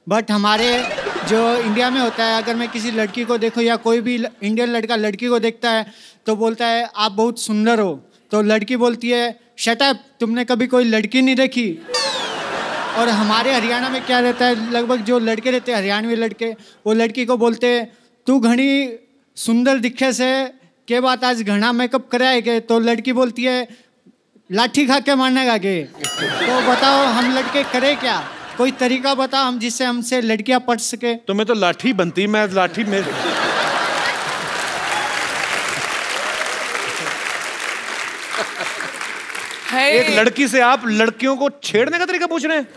बट हमारे जो इंडिया में होता है, अगर मैं किसी लड़की को देखूँ या कोई भी इंडियन लड़का लड़की को देखता है तो बोलता है, आप बहुत सुंदर हो। तो लड़की बोलती है शटअप तुमने कभी कोई लड़की नहीं देखी? और हमारे हरियाणा में क्या रहता है, लगभग जो लड़के रहते हैं, हरियाणवी लड़के, वो लड़की को बोलते हैं, तू घनी सुंदर दिखे से, के बात आज घना मेकअप कराए गए? तो लड़की बोलती है, लाठी खा के मारने का के तो बताओ, हम लड़के करें क्या? कोई तरीका बताओ हम जिससे हमसे लड़कियाँ पढ़ सके। तो मैं तो लाठी बनती मैं लाठी में है एक लड़की से आप लड़कियों को छेड़ने का तरीका पूछ रहे हैं?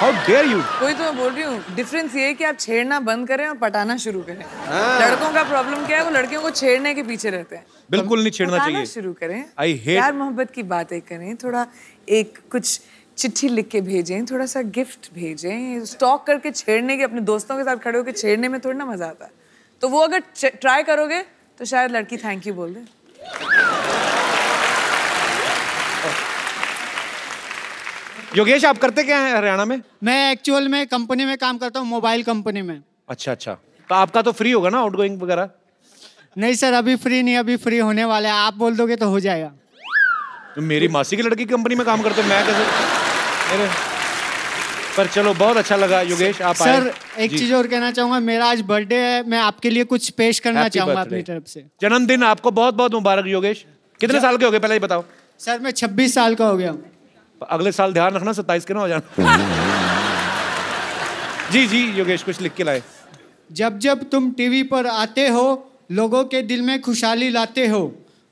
हाउ डेयर यू वही तो मैं बोल रही हूँ। डिफरेंस ये है कि आप छेड़ना बंद करें और पटाना शुरू करें। लड़कों का प्रॉब्लम क्या है? वो लड़कियों को छेड़ने के पीछे रहते हैं। बिल्कुल नहीं छेड़ना चाहिए। शुरू करें। I hate- प्यार मोहब्बत की बातें करें। थोड़ा एक कुछ चिट्ठी लिख के भेजें थोड़ा सा गिफ्ट भेजें स्टॉक करके छेड़ने के अपने दोस्तों के साथ खड़े होकर छेड़ने में थोड़ी ना मज़ा आता। है तो वो अगर ट्राई करोगे तो शायद लड़की थैंक यू बोल दे। योगेश आप करते क्या हैं हरियाणा में? मैं एक्चुअल में कंपनी में काम करता हूँ मोबाइल कंपनी में। अच्छा अच्छा। तो आपका तो फ्री होगा ना आउट गोइंग वगैरह? नहीं सर अभी फ्री नहीं अभी फ्री होने वाला है। आप बोल दोगे तो हो जाएगा। तो मेरी मासी की लड़की कंपनी में काम करते हो मैं कैसे? मेरे पर चलो बहुत अच्छा लगा योगेश आप सर आए। एक चीज़ और कहना चाहूँगा मेरा आज बर्थडे है मैं आपके लिए कुछ पेश करना चाहूँगा अपनी तरफ़ से। जन्मदिन आपको बहुत बहुत मुबारक योगेश। कितने साल के हो गए पहले ही बताओ। सर मैं 26 साल का हो गया हूँ। अगले साल ध्यान रखना सत्ताईस के ना हो जाना। जी जी योगेश कुछ लिख के लाए। जब जब तुम टीवी पर आते हो लोगों के दिल में खुशहाली लाते हो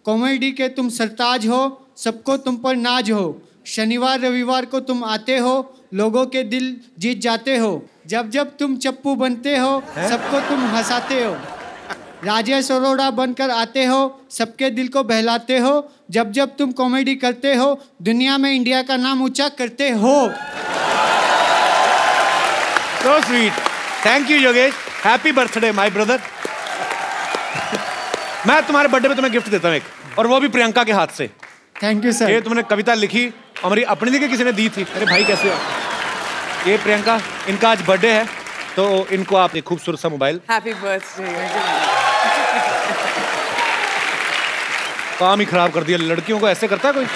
कॉमेडी के तुम सरताज हो सबको तुम पर नाज हो शनिवार रविवार को तुम आते हो लोगों के दिल जीत जाते हो। जब जब तुम चप्पू बनते हो सबको तुम हंसाते हो। राजेश अरोड़ा बनकर आते हो सबके दिल को बहलाते हो। जब जब तुम कॉमेडी करते हो दुनिया में इंडिया का नाम ऊँचा करते हो। So sweet thank you Yogesh happy birthday my brother मैं तुम्हारे बर्थडे पे तुम्हें गिफ्ट देता हूँ एक और वो भी प्रियंका के हाथ से। थैंक यू सर ये तुमने कविता लिखी और मेरी अपनी लिखी किसी ने दी थी। अरे भाई कैसे हो? ये प्रियंका इनका आज बर्थडे है तो इनको आप एक खूबसूरत सा मोबाइल हैप्पी बर्थडे काम ही खराब कर दिया लड़कियों को ऐसे करता है कोई?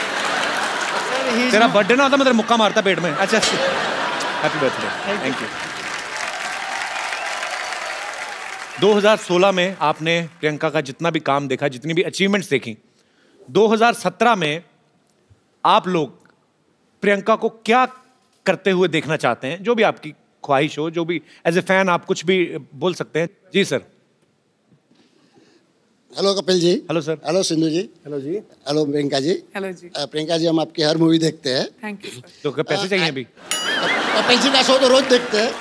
तेरा बर्थडे ना होता मैं तेरा मुक्का मारता पेट में। अच्छा हैप्पी बर्थडे थैंक यू 2016 में आपने प्रियंका का जितना भी काम देखा जितनी भी अचीवमेंट्स देखी 2017 में आप लोग प्रियंका को क्या करते हुए देखना चाहते हैं? जो भी आपकी ख्वाहिश हो जो भी एज ए फ़ैन आप कुछ भी बोल सकते हैं। जी sir hello Kapil ji. Hello sir hello Sindhu ji. Hello जी. हेलो प्रियंका जी. हेलो जी. अ, प्रियंका जी हम आपकी हर मूवी देखते हैं. थैंक यू तो पैसे चाहिए अभी? कपिल जी का शो तो रोज देखते हैं.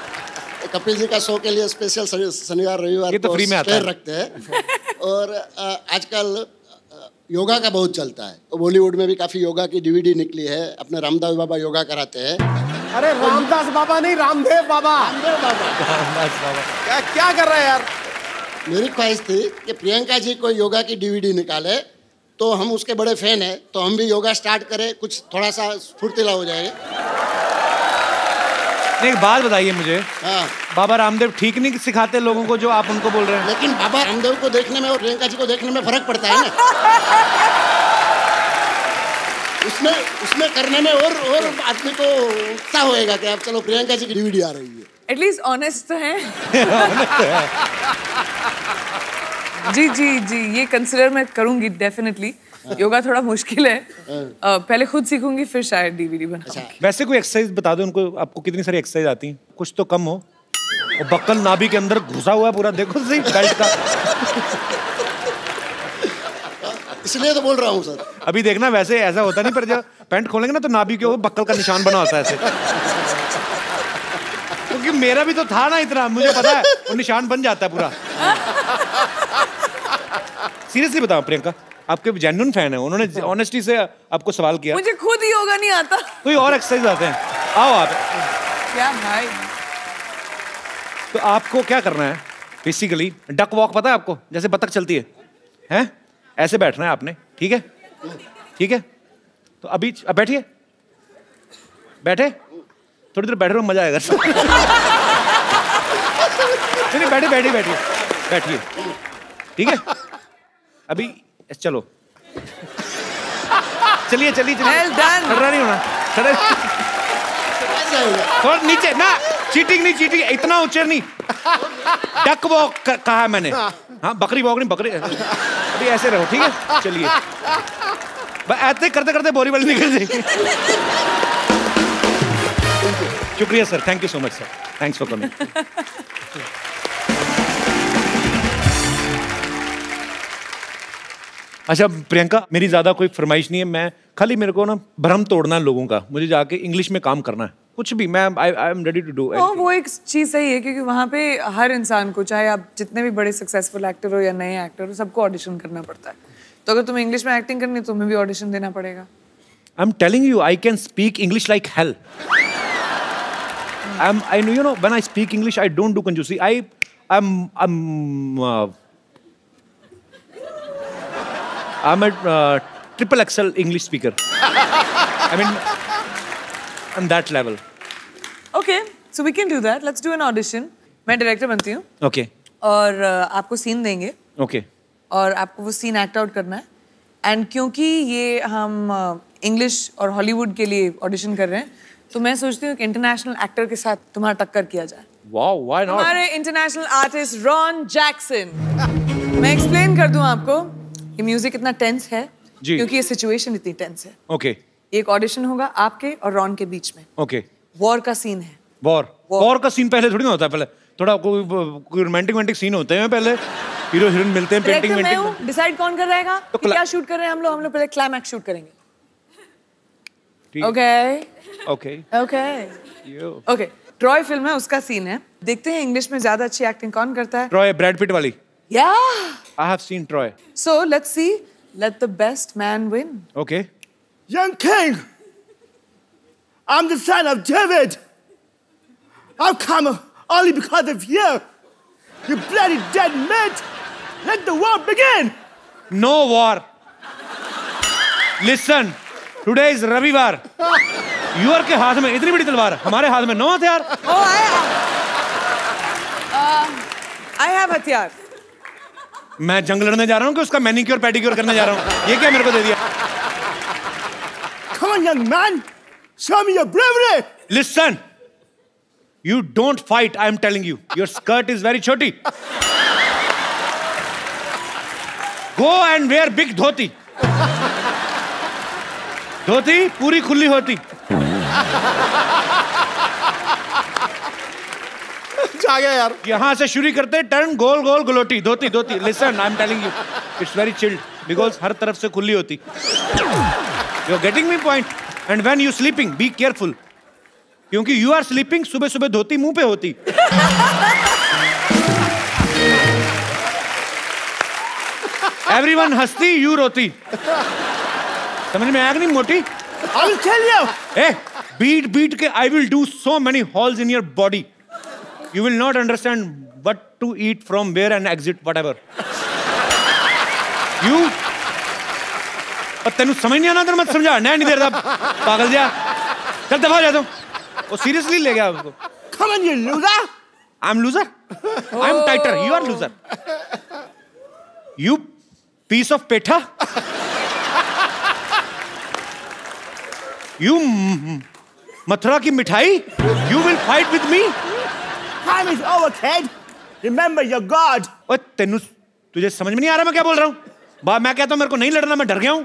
कपिल जी का शो के लिए स्पेशल शनिवार रविवार ये तो फ्री में आता है। रखते हैं. और अ, आजकल योगा का बहुत चलता है। बॉलीवुड में भी काफ़ी योगा की डीवीडी निकली है। अपने रामदास बाबा योगा कराते हैं। अरे रामदास बाबा नहीं रामदेव बाबा। रामदेव बाबा। क्या क्या कर रहे हैं यार? मेरी ख्वाहिश थी कि प्रियंका जी कोई योगा की डीवीडी निकाले तो हम उसके बड़े फ़ैन हैं तो हम भी योगा स्टार्ट करें कुछ थोड़ा सा फुर्तीला हो जाएँगे नहीं, एक बात बताइए मुझे। हाँ। बाबा रामदेव ठीक नहीं सिखाते लोगों को जो आप उनको बोल रहे हैं? लेकिन बाबा रामदेव को देखने में और प्रियंका जी को देखने में फ़र्क पड़ता है ना। उसमें उसमें करने में और और आदमी को उत्साह होएगा कि अब चलो प्रियंका जी की डीवीडी आ रही है। एटलीस्ट ऑनेस्ट तो है। जी जी जी ये कंसिडर मैं करूँगी डेफिनेटली योगा थोड़ा मुश्किल है। अ, पहले खुद सीखूँगी फिर शायद डीवीडी बना। वैसे कोई एक्सरसाइज बता दो उनको आपको कितनी सारी एक्सरसाइज आती हैं? कुछ तो कम हो। और बक्कल नाभि के अंदर घुसा हुआ है पूरा देखो सही बेल्ट का। इसलिए तो बोल रहा हूँ सर। अभी देखना वैसे ऐसा होता नहीं पर जब पैंट खोलेंगे ना तो नाभि के ऊपर बक्कल का निशान बना होता है ऐसे। क्योंकि मेरा भी तो था ना इतना मुझे पता है वो निशान बन जाता है पूरा। सीरियसली बताओ प्रियंका। आपके जेन्युइन फ़ैन है। उन्होंने ऑनेस्टी से आपको सवाल किया। मुझे खुद ही योगा नहीं आता। कोई और एक्सरसाइज आते हैं। आओ आप। क्या भाई? तो आपको क्या करना है? बेसिकली डक वॉक पता है आपको? जैसे बतख चलती है। हैं? ऐसे बैठना है आपने। ठीक है? ठीक है? तो अभी अब बैठिए। बैठे? थोड़ी देर बैठे रहो मज़ा आएगा। चलिए बैठे बैठिए बैठिए। बैठिए। ठीक है? अभी चलो। चलिए चलिए चलिए। खड़ा नहीं होना। खड़े होगा थोड़ा नीचे ना चीटिंग नहीं चीटिंग इतना ऊँचे नहीं। डक वॉक कहा है मैंने। हाँ बकरी वॉक नहीं बकरी। अभी ऐसे रहो ठीक है? चलिए। ऐसे करते करते बोरी वाली निकल जाएगी। शुक्रिया sir thank you so much sir thanks for coming अच्छा प्रियंका मेरी ज़्यादा कोई फरमाइश नहीं है। मैं खाली मेरे को ना भ्रम तोड़ना है लोगों का। मुझे जाके इंग्लिश में काम करना है। कुछ भी मैं I I am ready to do हाँ वो एक चीज़ सही है क्योंकि वहाँ पे हर इंसान को चाहे आप जितने भी बड़े सक्सेसफुल एक्टर हो या नए एक्टर हो सबको ऑडिशन करना पड़ता है। तो अगर तुम्हें इंग्लिश में एक्टिंग करनी है तो तुम्हें भी ऑडिशन देना पड़ेगा। I'm telling you, I can speak English like hell. I'm, I know, you know, when I speak English, I don't do conjusi. I, I'm, I'm, uh, I'm a uh, triple XL English speaker. I mean, on that level. Okay so we can do that let's do an audition मैं डायरेक्टर बनती हूँ। Okay, और uh, आपको सीन देंगे। Okay. और आपको वो सीन एक्ट आउट करना है। एंड क्योंकि ये हम इंग्लिश और हॉलीवुड के लिए ऑडिशन कर रहे हैं तो मैं सोचती हूँ कि इंटरनेशनल एक्टर के साथ तुम्हारा टक्कर किया जाए। Wow, why not? हमारे इंटरनेशनल आर्टिस्ट रॉन जैक्सन मैं एक्सप्लेन कर दूँ आपको। ये म्यूज़िक इतना टेंस है जी। क्योंकि ये सिचुएशन इतनी टेंस है। ओके Okay, एक ऑडिशन होगा आपके और रॉन के बीच में। Okay okay. वॉर का सीन है। वॉर वॉर का सीन पहले थोड़ी ना होता है पहले थोड़ा कोई कोई रोमांटिक रोमांटिक सीन होते हैं पहले। हीरो हीरोइन मिलते हैं पेंटिंग वेंटिंग डिसाइड कौन कर रहेगा तो क्या शूट कर रहे हैं हम लोग। हम लोग पहले क्लाइमैक्स शूट करेंगे। Okay okay okay yo okay Troy film है उसका सीन है। देखते हैं इंग्लिश में ज़्यादा अच्छी एक्टिंग कौन करता है। ट्रॉय ब्रैड पिट वाली। या I have seen Troy so let's see let the best man win okay Young king, I'm the son of David. I've come only because of you. You bloody dead meat. Let the war begin. No war listen today is रविवार यूर के हाथ में इतनी बड़ी तलवार हमारे हाथ में नौ हथियार Oh, I, uh, I have हथियार मैं जंग लड़ने जा रहा हूँ कि उसका मैनिक्योर पेडिक्योर करने जा रहा हूँ? ये क्या मेरे को दे दिया? Come on, young man. Show me your bravery. Listen you don't fight I am telling you your skirt is very छोटी go and wear big dhoti dhoti पूरी खुली होती आ गया यार। यहाँ से शुरू करते टर्न गोल गोल गलोटी धोती धोती। Listen I am telling you it's very chilled because हर तरफ़ से खुली होती। You are getting me point and when you sleeping be careful क्योंकि यू आर स्लीपिंग सुबह सुबह धोती मुँह पे होती। एवरीवन हंसती यू रोती। समझ में आया नहीं मोटी? Tell you. बीट बीट के I will do so many holes in your body you will not understand what to eat from where and exit whatever you then समझ नहीं आना तेन मत समझा। नहीं देर दा पागल जा चल दफ़ा जा तू। वो सीरियसली ले गया उसको। Come on, you loser. Am loser I am tighter you are loser you piece of petha you Mathura की मिठाई you will fight with me Time is over, kid. Remember your God. ओए तेनू तुझे समझ में नहीं आ रहा मैं क्या बोल रहा हूँ बा मैं कहता हूँ मेरे को नहीं लड़ना मैं डर गया हूँ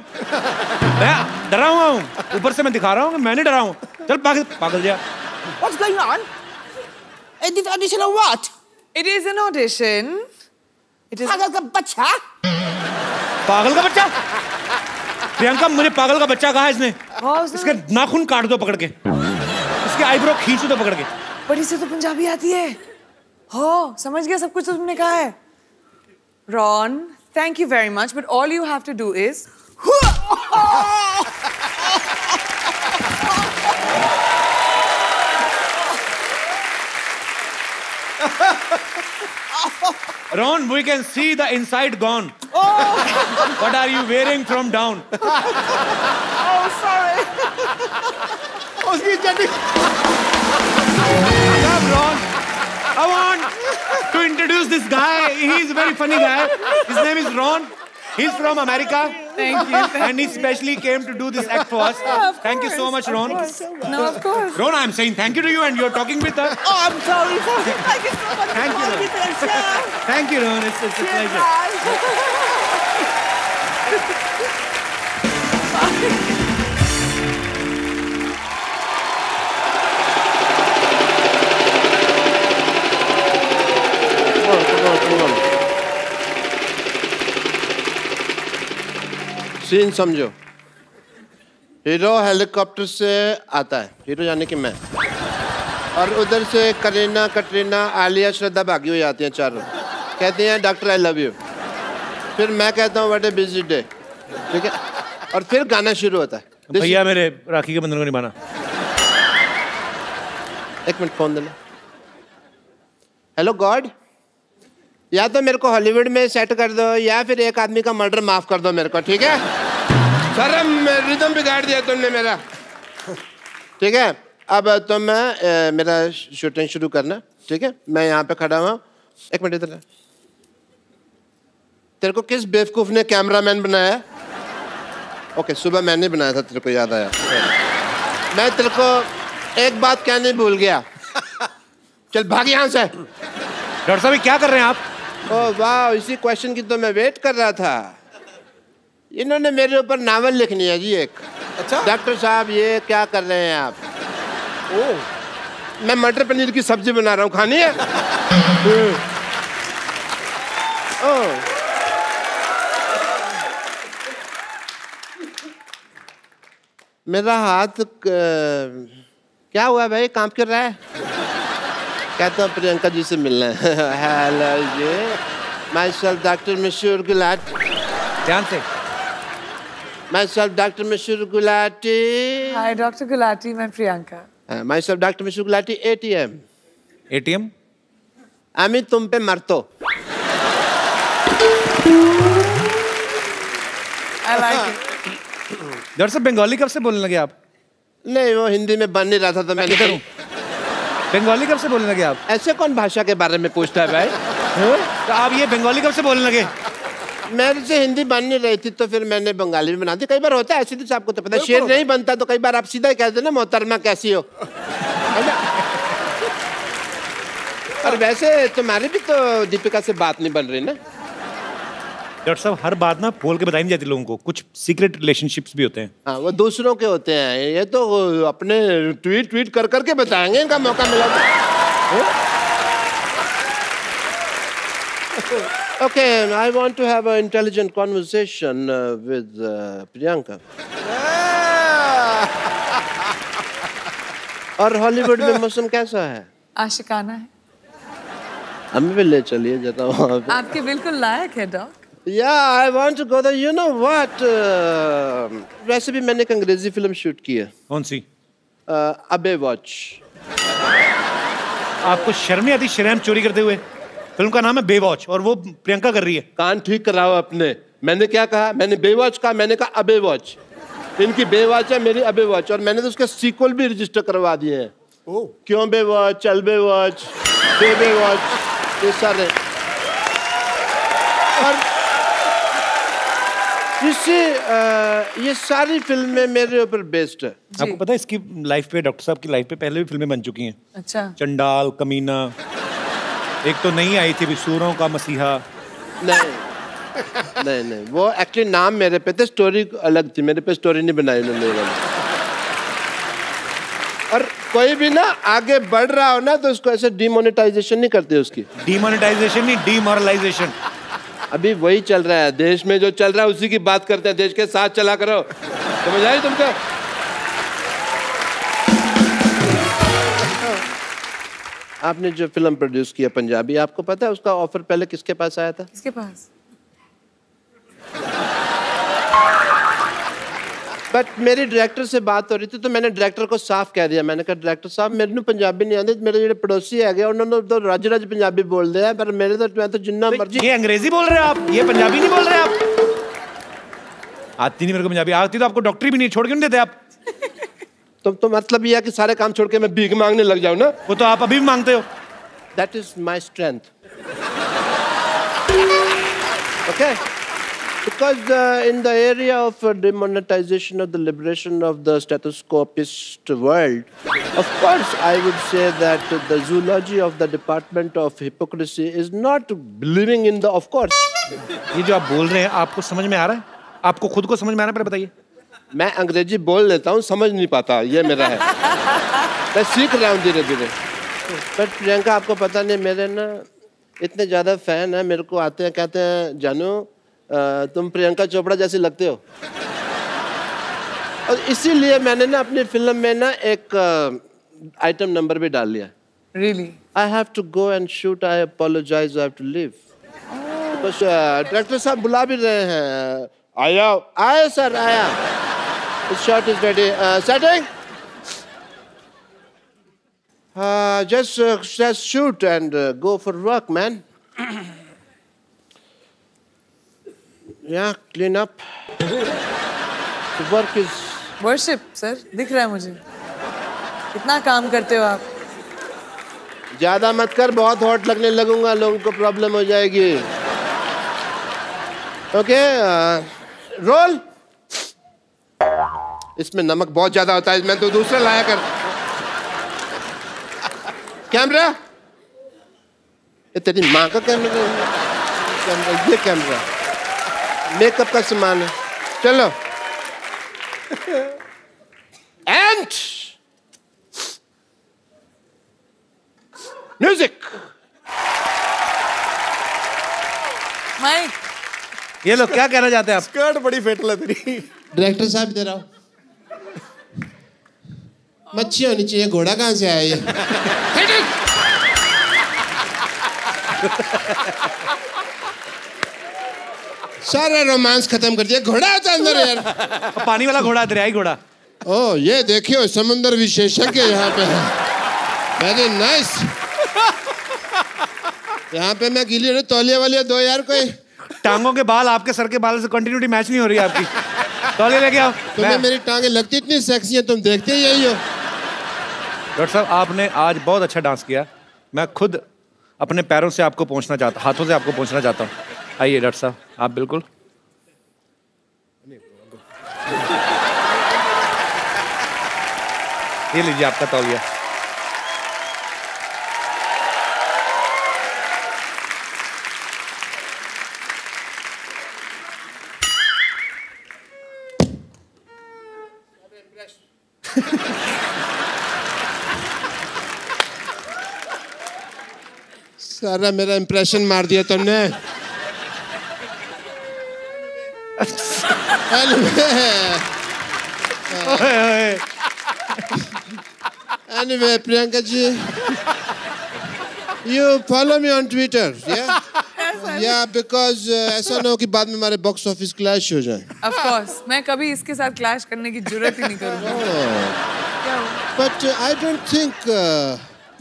मैं डरा हुआ हूँ ऊपर से मैं दिखा रहा हूँ मैं नहीं डरा हूँ चल पागल पागल जा What's going on? Is this audition or what? It is an audition. It is. पागल का बच्चा पागल का बच्चा प्रियंका मुझे पागल का बच्चा कहा इसने इसके नाखून काट दो पकड़ के इसके आईब्रो खींच दो पकड़ के बट इसे तो पंजाबी आती है हो समझ गया सब कुछ तो तुमने कहा है Ron thank you very much but all you have to do is Ron, we can see the inside gone. Oh. what are you wearing from down? Oh, sorry. I want to introduce this guy. He's a very funny guy. His name is Ron. He's from America. Thank you. And he specially came to do this act for us. thank you so much, Ron. No, of course. Ron, I'm saying thank you to you and you're talking with us. Oh, I'm sorry. sorry. Thank you so much Thank you, calling me to the show. Thank you, Ron. It's, it's a pleasure. Scene समझो। हीरो हेलीकॉप्टर से आता है। हीरो यानी कि मैं। और उधर से करीना कटरीना आलिया श्रद्धा भागी हुई आती हैं चारों। कहती हैं डॉक्टर आई लव यू फिर मैं कहता हूँ वट ए बिज़ी डे ठीक है? और फिर गाना शुरू होता है। भैया मेरे राखी के बंधन को निभाना। एक मिनट फ़ोन देना। हेलो गॉड या तो मेरे को हॉलीवुड में सेट कर दो या फिर एक आदमी का मर्डर माफ़ कर दो मेरे को ठीक है? सर रिदम बिगाड़ दिया तुमने मेरा। ठीक है? अब तुम अ, मेरा शूटिंग शुरू करना। ठीक है? मैं यहाँ पे खड़ा हुआ। एक मिनट इधर तेरे को किस बेवकूफ़ ने कैमरामैन बनाया? ओके सुबह मैंने बनाया था तेरे को याद आया। मैं तेरे को एक बात कहने भूल गया। चल भाग यहाँ से। डॉक्टर साहब क्या कर रहे हैं आप? ओ वाह इसी क्वेश्चन की तो मैं वेट कर रहा था। इन्होंने मेरे ऊपर नावल लिखनी है जी एक। अच्छा। डॉक्टर साहब ये क्या कर रहे हैं आप? ओ मैं मटर पनीर की सब्ज़ी बना रहा हूँ खानी है? ओ मेरा हाथ क- क्या हुआ भाई? काम कर रहा है? कहता हूँ प्रियंका जी से मिलना है। हेलो जी। Myself doctor Mashoor Gulati ध्यान से। सेल्फ डॉक्टर मशहूर गुलाटी हाय डॉक्टर गुलाटी मैं Priyanka myself doctor Mashoor Gulati A T M ATM আমি तुम पे मरतो आई डॉक्टर साहब बंगाली कब से बोलने लगे आप? नहीं वो हिंदी में बन नहीं रहा था तो मैं किधर हूँ। बंगाली कब से बोलने लगे आप? ऐसे कौन भाषा के बारे में पूछता है भाई? तो आप ये बंगाली कब से बोलने लगे? मेरे से हिंदी बन नहीं रही थी तो फिर मैंने बंगाली में बना दी। कई बार होता है ऐसे तो आपको तो पता है। शेर नहीं बनता तो कई बार आप सीधा ही कहते ना मोहतरमा कैसी हो? और वैसे तुम्हारी भी तो दीपिका से बात नहीं बन रही ना? डॉक्टर साहब हर बात ना बोल के बताई नहीं जाती लोगों को। कुछ सीक्रेट रिलेशनशिप्स भी होते हैं। हाँ वो दूसरों के होते हैं। ये तो अपने ट्वीट ट्वीट कर करके बताएँगे इनका मौका मिला। Okay I want to have a intelligent conversation with Priyanka और हॉलीवुड में मौसम कैसा है? आशिकाना है। हमें भी ले चलिए जरा वहाँ पे। आपके बिल्कुल लायक है Yeah, I want to go there. You know what? Uh, वैसे भी मैंने एक अंग्रेज़ी फ़िल्म शूट की है। कौन सी? Uh, अबे वॉच आपको शर्म नहीं आती शर्म चोरी करते हुए? फ़िल्म का नाम है बेवॉच और वो प्रियंका कर रही है। कान ठीक कराओ अपने। मैंने क्या कहा? मैंने बेवॉच कहा मैंने कहा अबे वॉच इनकी बेवॉच है मेरी अबे वॉच और मैंने तो उसके सीक्वल भी रजिस्टर करवा दिए हैं। क्यों बे वॉच चल बे वॉच बे बे वॉच ये सारे। और इससे ये सारी फ़िल्में मेरे ऊपर बेस्ड है। आपको पता है इसकी लाइफ पे डॉक्टर साहब की लाइफ पे पहले भी फ़िल्में बन चुकी हैं। अच्छा। चंडाल कमीना। एक तो नहीं आई थी सूरों का मसीहा। नहीं नहीं नहीं वो एक्चुअली नाम मेरे पे थे स्टोरी अलग थी मेरे पे स्टोरी नहीं बनाई उन्होंने। और कोई भी ना आगे बढ़ रहा हो ना तो उसको ऐसे डिमोनेटाइजेशन नहीं करते उसकी। डिमोनेटाइजेशन नहीं डीमोरलाइजेशन अभी वही चल रहा है देश में जो चल रहा है उसी की बात करते हैं देश के साथ चला करो। समझ आई तुमको? आपने जो फिल्म प्रोड्यूस किया पंजाबी आपको पता है उसका ऑफर पहले किसके पास आया था किसके पास बट मेरी डायरेक्टर से बात हो रही थी तो मैंने डायरेक्टर को साफ कह दिया मैंने कहा डायरेक्टर साहब मेरे ਨੂੰ ਪੰਜਾਬੀ ਨਹੀਂ ਆਉਂਦੀ ਮੇਰੇ ਜਿਹੜੇ ਪੜੋਸੀ ਹੈਗੇ ਉਹਨਾਂ ਨੂੰ ਤਾਂ ਰੱਜ ਰੱਜ ਪੰਜਾਬੀ ਬੋਲਦੇ ਆ ਪਰ ਮੇਰੇ ਤਾਂ ਮੈਂ ਤਾਂ ਜਿੰਨਾ ਮਰਜ਼ੀ ये अंग्रेजी बोल रहे हो आप ये पंजाबी नहीं बोल रहे आप आती नहीं मेरे को पंजाबी आती तो आपको डॉक्टरी भी नहीं छोड़ क्यों नहीं देते आप तो, तो मतलब यह कि सारे काम छोड़ के मैं भीख मांगने लग जाऊ ना? वो तो आप अभी भी मांगते हो। That is my strength okay because in the area of demonetisation of the liberation of the stethoscopist world of course I would say that the zoology of the department of hypocrisy is not believing in the of course ये जो आप बोल रहे हैं आपको समझ में आ रहा है? आपको खुद को समझ में आ रहा है? पर बताइए। मैं अंग्रेज़ी बोल लेता हूँ समझ नहीं पाता ये मेरा है। मैं सीख रहा हूँ धीरे धीरे बट प्रियंका आपको पता नहीं मेरे ना इतने ज़्यादा फ़ैन है मेरे को आते हैं कहते हैं जानू तुम प्रियंका चोपड़ा जैसे लगते हो। और इसीलिए मैंने ना अपनी फ़िल्म में ना एक आइटम नंबर भी डाल लिया। Really I have to go and shoot I apologise I have to leave बस डायरेक्टर साहब बुला भी रहे हैं। आया। आया सर आया। Shot is ready setting just uh, just shoot and uh, go for work man. Yeah clean up. The work is worship sir दिख रहा है मुझे। कितना काम करते हो आप। ज़्यादा मत कर बहुत हॉट लगने लगूँगा लोगों को प्रॉब्लम हो जाएगी। ओके रोल इसमें नमक बहुत ज़्यादा होता है मैं तो दूसरा लाया कर। कैमरा? ये तेरी माँ का कैमरा कैमरा ये कैमरा। मेकअप का सामान है। चलो। एंड। म्यूज़िक। माइक। ये लोग क्या कहना चाहते हैं आप? स्कर्ट बड़ी फेटल है तेरी डायरेक्टर साहब इधर आओ। मच्छी होनी चाहिए घोड़ा कहाँ से आया ये? सारा रोमांस खत्म कर दिया। घोड़ा होता अंदर यार। पानी वाला घोड़ा दरियाई घोड़ा। ओ ये देखियो समुद्र विशेषज्ञ यहाँ पे है। Very nice. यहाँ पे मैं गिली हूँ तौलिया वाली दो यार कोई। टांगों के बाल आपके सर के बाल से कंटिन्यूटी मैच नहीं हो रही आपकी। तौलिया लेके आओ। तुम्हें मेरी टांगे लगती इतनी सेक्सी है तुम देखते ही यही हो। डॉक्टर साहब, आपने आज बहुत अच्छा डांस किया। मैं खुद अपने पैरों से आपको पहुँचना चाहता, हाथों से आपको पहुँचना चाहता हूँ। आइए डॉक्टर साहब, आप बिल्कुल। ये लीजिए, आपका तौलिया। अरे मेरा इंप्रेशन मार दिया तुमने। Anyway Priyanka ji. You follow me on Twitter या बिकॉज़ ऐसा ना हो कि बाद में हमारे बॉक्स ऑफ़िस क्लैश हो जाए। ऑफ़ कोर्स मैं कभी इसके साथ क्लैश करने की ज़रूरत ही नहीं करूँगा। But I don't think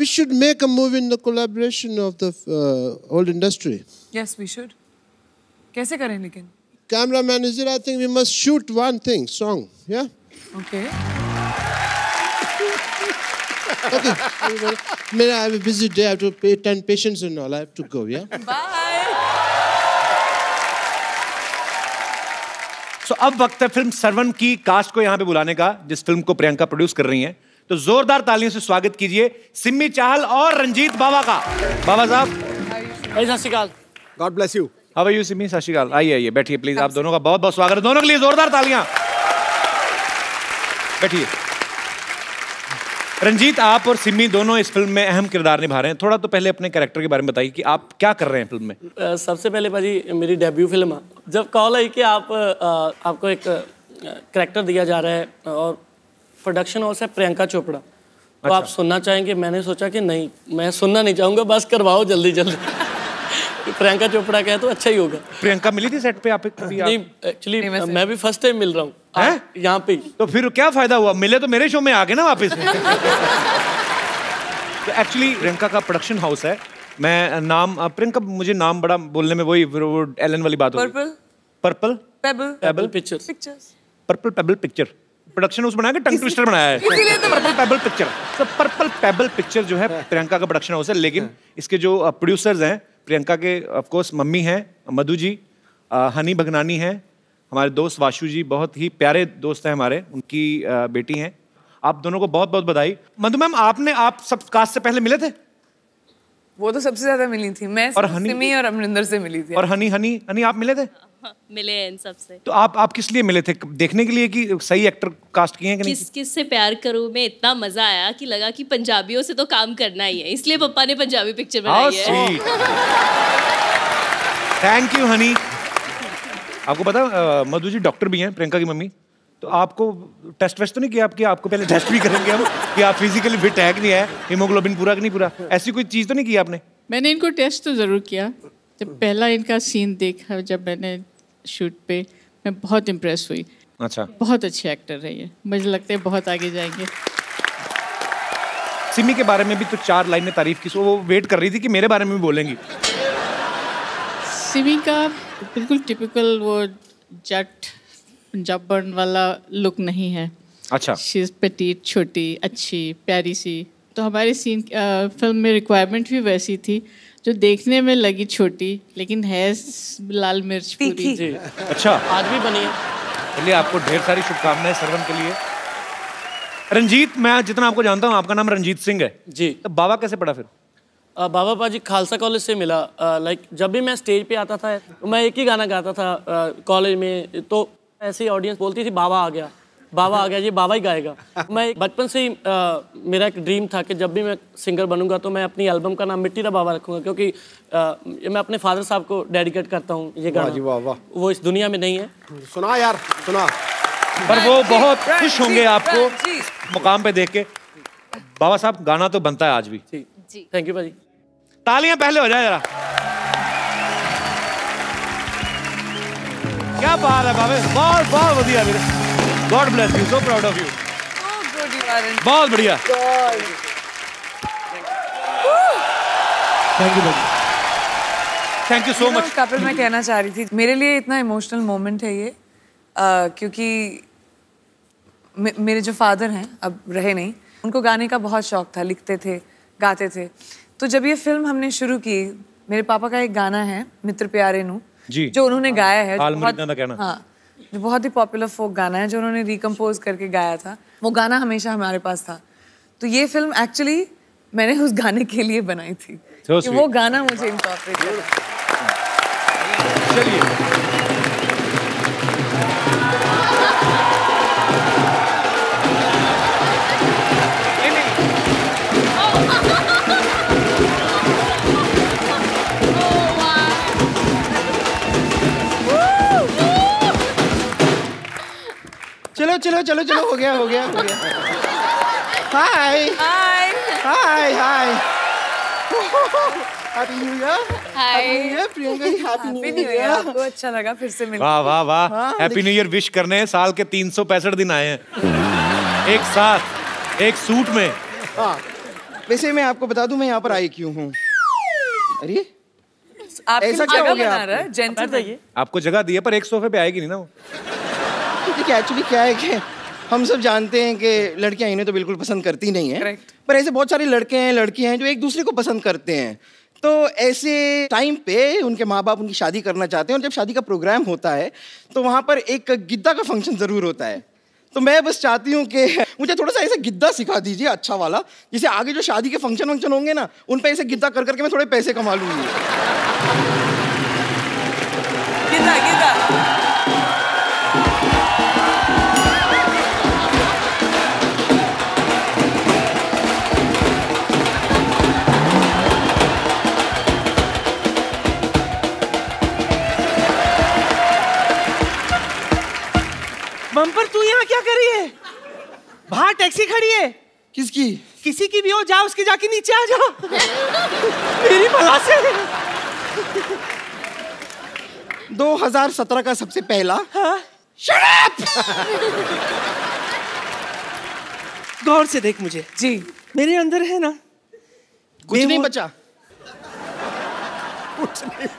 we should make a movie in the collaboration of the uh, whole industry. Yes we should कैसे करें लेकिन Cameraman is there. I think we must shoot one thing, song. Yeah. Okay Okay. Mira, I have a busy day. I have to pay ten patients and all. I have to go. Yeah. So अब वक्त है फ़िल्म सर्वन की कास्ट को यहाँ पे बुलाने का जिस फ़िल्म को प्रियंका प्रोड्यूस कर रही हैं तो जोरदार तालियों से स्वागत कीजिए सिम्मी चाहल और रंजीत बाबा का। बाबा साहब। सत श्रीकाल। God bless you how are you Simmi? सत आइए आइए बैठिए प्लीज़ आप दोनों का बहुत बहुत स्वागत है। दोनों के लिए जोरदार तालियाँ। बैठिए। रंजीत आप और सिम्मी दोनों इस फ़िल्म में अहम किरदार निभा रहे हैं। थोड़ा तो पहले अपने कैरेक्टर के बारे में बताइए कि आप क्या कर रहे हैं फ़िल्म में? अ, सबसे पहले भाजी मेरी डेब्यू फ़िल्म जब कॉल आई कि आप अ, आपको एक करेक्टर दिया जा रहा है और प्रोडक्शन हाउस है प्रियंका चोपड़ा। अच्छा। तो आप सुनना चाहेंगे मैंने सोचा कि नहीं मैं सुनना नहीं चाहूँगा बस करवाओ जल्दी जल्दी। प्रियंका चोपड़ा का है तो अच्छा ही होगा। प्रियंका मिली थी सेट पे आप नहीं एक्चुअली मैं भी फ़र्स्ट टाइम मिल रहा हूँ। यहाँ पे तो फिर क्या फ़ायदा हुआ? मिले तो मेरे शो में आके ना वापस। तो एक्चुअली प्रियंका का प्रोडक्शन हाउस है। मैं नाम प्रियंका मुझे नाम बड़ा बोलने में वही वो एलन वाली बात हो purple purple pebble pebble pictures pictures purple pebble picture production house बनाया कि टंग ट्विस्टर बनाया है? पर्पल पेबल पिक्चर तो पर्पल पेबल पिक्चर जो है प्रियंका का प्रोडक्शन हाउस है लेकिन इसके जो प्रोड्यूसर्स हैं प्रियंका के ऑफ़ कोर्स मम्मी हैं मधु जी हनी भगनानी हैं हमारे दोस्त वाशु जी बहुत ही प्यारे दोस्त हैं हमारे उनकी बेटी हैं। आप दोनों को बहुत बहुत बधाई। मधु मैम आपने आप सब कास्ट से पहले मिले थे? वो तो सबसे ज़्यादा मिली थी। मैं और हनी? और अमरिंदर से मिली थी। और हनी हनी हनी आप मिले थे? मिले हैं इन सबसे। तो आप आप किस लिए मिले थे? देखने के लिए कि सही एक्टर कास्ट किए हैं कि किस किस से प्यार करूँ? में इतना मज़ा आया कि लगा कि पंजाबियों से तो काम करना ही है। इसलिए पापा ने पंजाबी पिक्चर बनाई है थैंक यू हनी आपको पता मधु जी डॉक्टर भी हैं प्रियंका की मम्मी। तो आपको टेस्ट वेस्ट तो नहीं किया आपकी आपको पहले टेस्ट भी करेंगे हम कि आप फिजिकली फिट है कि नहीं है हीमोग्लोबिन पूरा कि नहीं पूरा? ऐसी कोई चीज़ तो नहीं की आपने? मैंने इनको टेस्ट तो ज़रूर किया। जब पहला इनका सीन देखा जब मैंने शूट पे मैं बहुत इम्प्रेस हुई। अच्छा। बहुत अच्छे एक्टर रही है। मुझे लगता है बहुत आगे जाएँगे। सिमी के बारे में भी तो चार लाइनें तारीफ़ की सो वो वेट कर रही थी कि मेरे बारे में भी बोलेंगी। सिमी का बिल्कुल टिपिकल वो जट पंजाबन वाला लुक नहीं है। अच्छा। शी इज़ पेटीट छोटी अच्छी प्यारी सी। तो हमारे सीन फ़िल्म में रिक्वायरमेंट भी वैसी थी। जो देखने में लगी छोटी लेकिन है लाल मिर्च पूरी। जी। अच्छा। आज भी बनी है। चलिए आपको ढेर सारी शुभकामनाएँ सर्वन के लिए। रंजीत मैं जितना आपको जानता हूँ आपका नाम रंजीत सिंह है। जी। तो बाबा कैसे पढ़ा फिर? अ, बाबा पाजी खालसा कॉलेज से मिला। लाइक जब भी मैं स्टेज पे आता था तो मैं एक ही गाना गाता था कॉलेज में तो ऐसे ही ऑडियंस बोलती थी बाबा आ गया। बाबा आ गया जी बाबा ही गाएगा। मैं बचपन से ही अ, मेरा एक ड्रीम था कि जब भी मैं सिंगर बनूँगा तो मैं अपनी एल्बम का नाम मिट्टी का बाबा रखूँगा क्योंकि ये मैं अपने फादर साहब को डेडिकेट करता हूँ ये वाह जी गाना वाह वाह। वो इस दुनिया में नहीं है। सुना यार सुना। पर वो बहुत खुश होंगे आपको मुकाम पे देख के। बाबा साहब गाना तो बनता है आज भी। जी। थैंक यू भाजी तालियाँ पहले हो जाए जरा। क्या बात है बाबे बहुत बहुत बढ़िया मेरे God bless you so proud of you बहुत बढ़िया thank you thank you so much Kapil मैं कहना चाह रही थी मेरे लिए इतना इमोशनल मोमेंट है ये अ, क्योंकि मे- मेरे जो फादर हैं अब रहे नहीं उनको गाने का बहुत शौक था लिखते थे गाते थे। तो जब ये फ़िल्म हमने शुरू की मेरे पापा का एक गाना है मित्र प्यारे नू जी। जो उन्होंने गाया है बहुत- कहना। हाँ। जो बहुत ही पॉपुलर फोक गाना है जो उन्होंने रिकम्पोज करके गाया था। वो गाना हमेशा हमारे पास था। तो ये फ़िल्म एक्चुअली मैंने उस गाने के लिए बनाई थी So कि वो गाना मुझे इंपॉर्टेंट करना चलो चलो चलो हो गया हो गया हो गया। Hi hi hi hi happy new year hi Priyanka ji happy happy new new year year आपको अच्छा लगा फिर से मिलकर वाह वाह वाह। हैप्पी न्यू ईयर विश करने हैं। साल के तीन सौ पैंसठ दिन आए हैं। एक साथ एक सूट में। हाँ। वैसे मैं आपको बता दूँ मैं यहाँ पर आई क्यों हूँ? अरे ऐसा क्या हो गया है? आपको जगह दी है पर एक सोफे पे आएगी नहीं ना वो? देखिए एक्चुअली क्या है कि हम सब जानते हैं कि लड़कियाँ इन्हें तो बिल्कुल पसंद करती नहीं है। पर ऐसे बहुत सारे लड़के हैं लड़कियाँ हैं जो एक दूसरे को पसंद करते हैं। तो ऐसे टाइम पे उनके माँ बाप उनकी शादी करना चाहते हैं और जब शादी का प्रोग्राम होता है तो वहाँ पर एक गिद्दा का फ़ंक्शन ज़रूर होता है। तो मैं बस चाहती हूँ कि मुझे थोड़ा सा ऐसा गिद्दा सिखा दीजिए अच्छा वाला। जिसे आगे जो शादी के फ़ंक्शन वंक्शन होंगे ना उन पर ऐसे गिद्दा कर करके मैं थोड़े पैसे कमा लूँगी। बम्पर तू यहाँ क्या कर रही है? बाहर टैक्सी खड़ी है। किसकी? किसी की भी हो जा उसके जाके नीचे आ जा मेरी भला से 2017 का सबसे पहला। गौर से देख मुझे। जी। मेरे अंदर है ना? कुछ नहीं बेवॉच- बचा।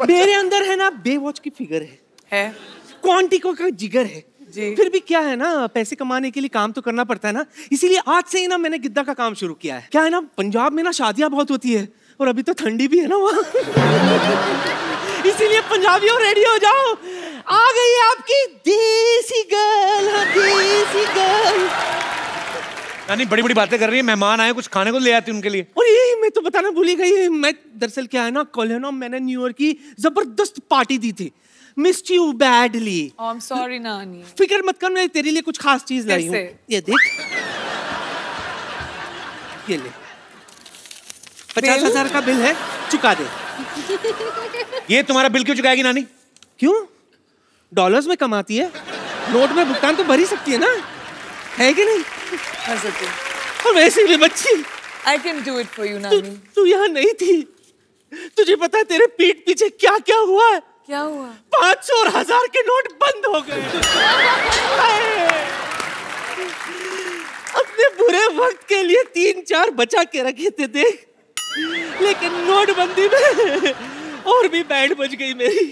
मेरे अंदर है ना बेवॉच की फिगर है। है। क्वांटिको का जिगर है। जी। फिर भी क्या है ना पैसे कमाने के लिए काम तो करना पड़ता है ना इसीलिए आज से ही ना मैंने गिद्दा का काम शुरू किया है। क्या है ना पंजाब में ना शादियाँ बहुत होती है और अभी तो ठंडी भी है ना वहाँ। इसीलिए पंजाबियों रेडी हो जाओ। आ गई आपकी देसी गर्ल हाँ, देसी गर्ल। यानी बड़ी बड़ी बातें कर रही है मेहमान आए कुछ खाने को ले आती उनके लिए। और ये मैं तो बताना भूली गई मैं दरअसल क्या है ना कल है ना मैंने न्यू ईयर की ज़बरदस्त पार्टी दी थी। Missed you badly I am sorry नानी फ़िक्र मत कर मैं तेरे लिए कुछ खास चीज़ लाई हूँ? ये देख। ये ले। पचास? हज़ार का बिल है चुका दे। ये तुम्हारा बिल क्यों चुकाएगी नानी? क्यों? डॉलर्स में कमाती है। नोट में भुगतान तो भर ही सकती है ना। है कि नहीं? और वैसे भी बच्ची। I can do it for you नानी तू यहाँ नहीं थी। तुझे पता है तेरे पीठ पीछे क्या क्या हुआ है? क्या हुआ? पाँच सौ और हज़ार के नोट बंद हो गए। अपने बुरे वक्त के लिए तीन चार बचा के रखे थे देख। लेकिन नोटबंदी में और भी बैंड बज गई मेरी।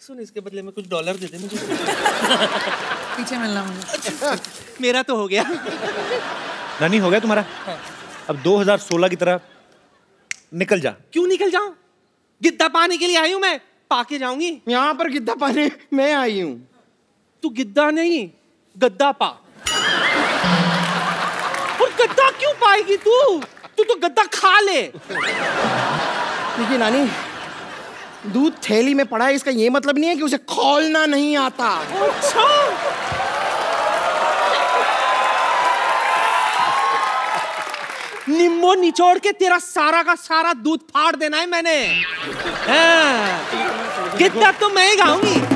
सुन इसके बदले में कुछ डॉलर दे दे मुझे। पीछे मिलना मुझे। मेरा तो हो गया। नानी हो गया तुम्हारा? अब 2016 की तरह निकल जा। क्यों निकल जाऊँ? गिद्दा पाने के लिए आई हूँ मैं। पाके जाऊँगी। यहाँ पर गिद्दा पाने मैं आई हूँ। तू गिद्दा नहीं गद्दा पा। और गद्दा क्यों पाएगी तू? तू तो गद्दा खा ले। देखिए नानी दूध थैली में पड़ा है इसका ये मतलब नहीं है कि उसे खोलना नहीं आता। अच्छा। निम्बो निचोड़ के तेरा सारा का सारा दूध फाड़ देना है मैंने। कितना तो मैं ही गाऊँगी।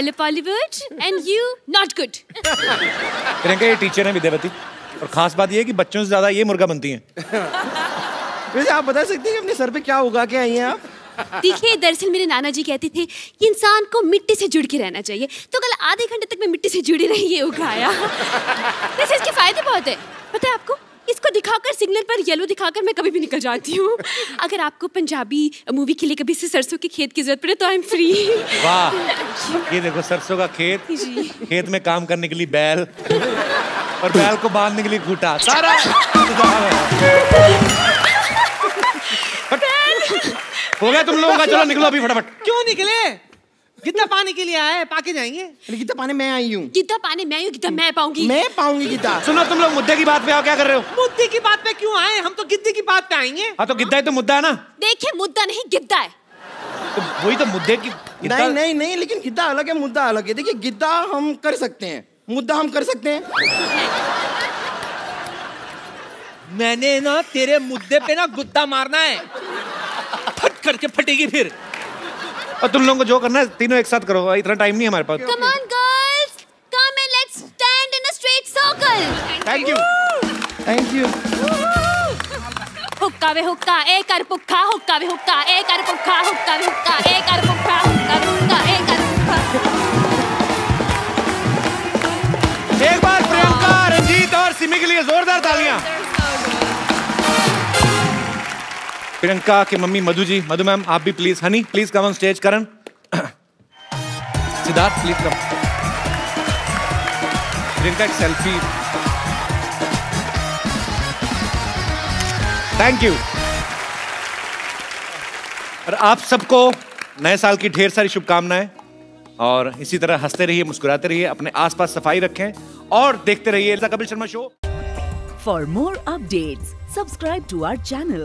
Hello Bollywood. And you, not good. Priyanka ये टीचर है विद्यावती और खास बात ये है कि बच्चों से ज़्यादा ये मुर्गा बनती हैं। वैसे आप बता सकते हैं कि अपने सर पे क्या उगा के आई हैं आप? देखिए दरअसल मेरे नाना जी कहते थे कि इंसान को मिट्टी से जुड़ के रहना चाहिए। तो कल आधे घंटे तक मैं मिट्टी से जुड़ी रही ये उगाया वैसे इसके फ़ायदे बहुत है। पता है आपको? इसको दिखाकर सिग्नल पर येलो दिखाकर मैं कभी भी निकल जाती हूँ। अगर आपको पंजाबी मूवी के लिए कभी से सरसों के खेत की ज़रूरत पड़े तो आई एम फ्री वाह ये देखो सरसों का खेत। जी। खेत में काम करने के लिए बैल। और बैल को बांधने के लिए खूटा। सारा हो गया तुम लोगों का? चलो निकलो अभी फटाफट। क्यों निकले? गिद्दा पाने के लिए आया है? पाके जाएँगे? गिद्दा पाने मैं आई हूँ। गिद्दा पाने मैं हूँ गिद्दा मैं पाऊँगी? मैं पाऊँगी गिद्दा सुनो तुम लोग मुद्दे की बात पे आओ क्या कर रहे हो? मुद्दे की बात पे क्यों आए? हम तो गिद्दे की बात पे आएँगे। हाँ तो गिद्दा ही तो मुद्दा है ना। देखिए मुद्दा नहीं गिद्दा है। तो वही तो मुद्दे की नहीं नहीं नहीं लेकिन गिद्दा अलग है मुद्दा अलग है। देखिए गिद्दा हम कर सकते हैं। मुद्दा हम कर सकते हैं। मैंने ना तेरे मुद्दे पे ना गुद्दा मारना है। फट करके फटेगी फिर। और तुम लोगों को जो करना है तीनों एक साथ करो। इतना टाइम नहीं है हमारे पास. हुक्का वे हुक्का ए कर पुक्का हुक्का वे हुक्का ए कर पुक्का हुक्का वे हुक्का ए कर पुक्का हुक्का वे हुक्का ए कर पुक्का। एक बार प्रियंका रंजीत और सिमी के लिए जोरदार तालियाँ। प्रियंका के मम्मी मधु जी। मधु मैम आप भी please honey please come on stage Karan. Siddharth please come Priyanka एक सेल्फी थैंक यू और आप सबको नए साल की ढेर सारी शुभकामनाएँ और इसी तरह हँसते रहिए मुस्कुराते रहिए अपने आसपास सफ़ाई रखें और देखते रहिए Kapil Sharma show for more updates, subscribe to our channel,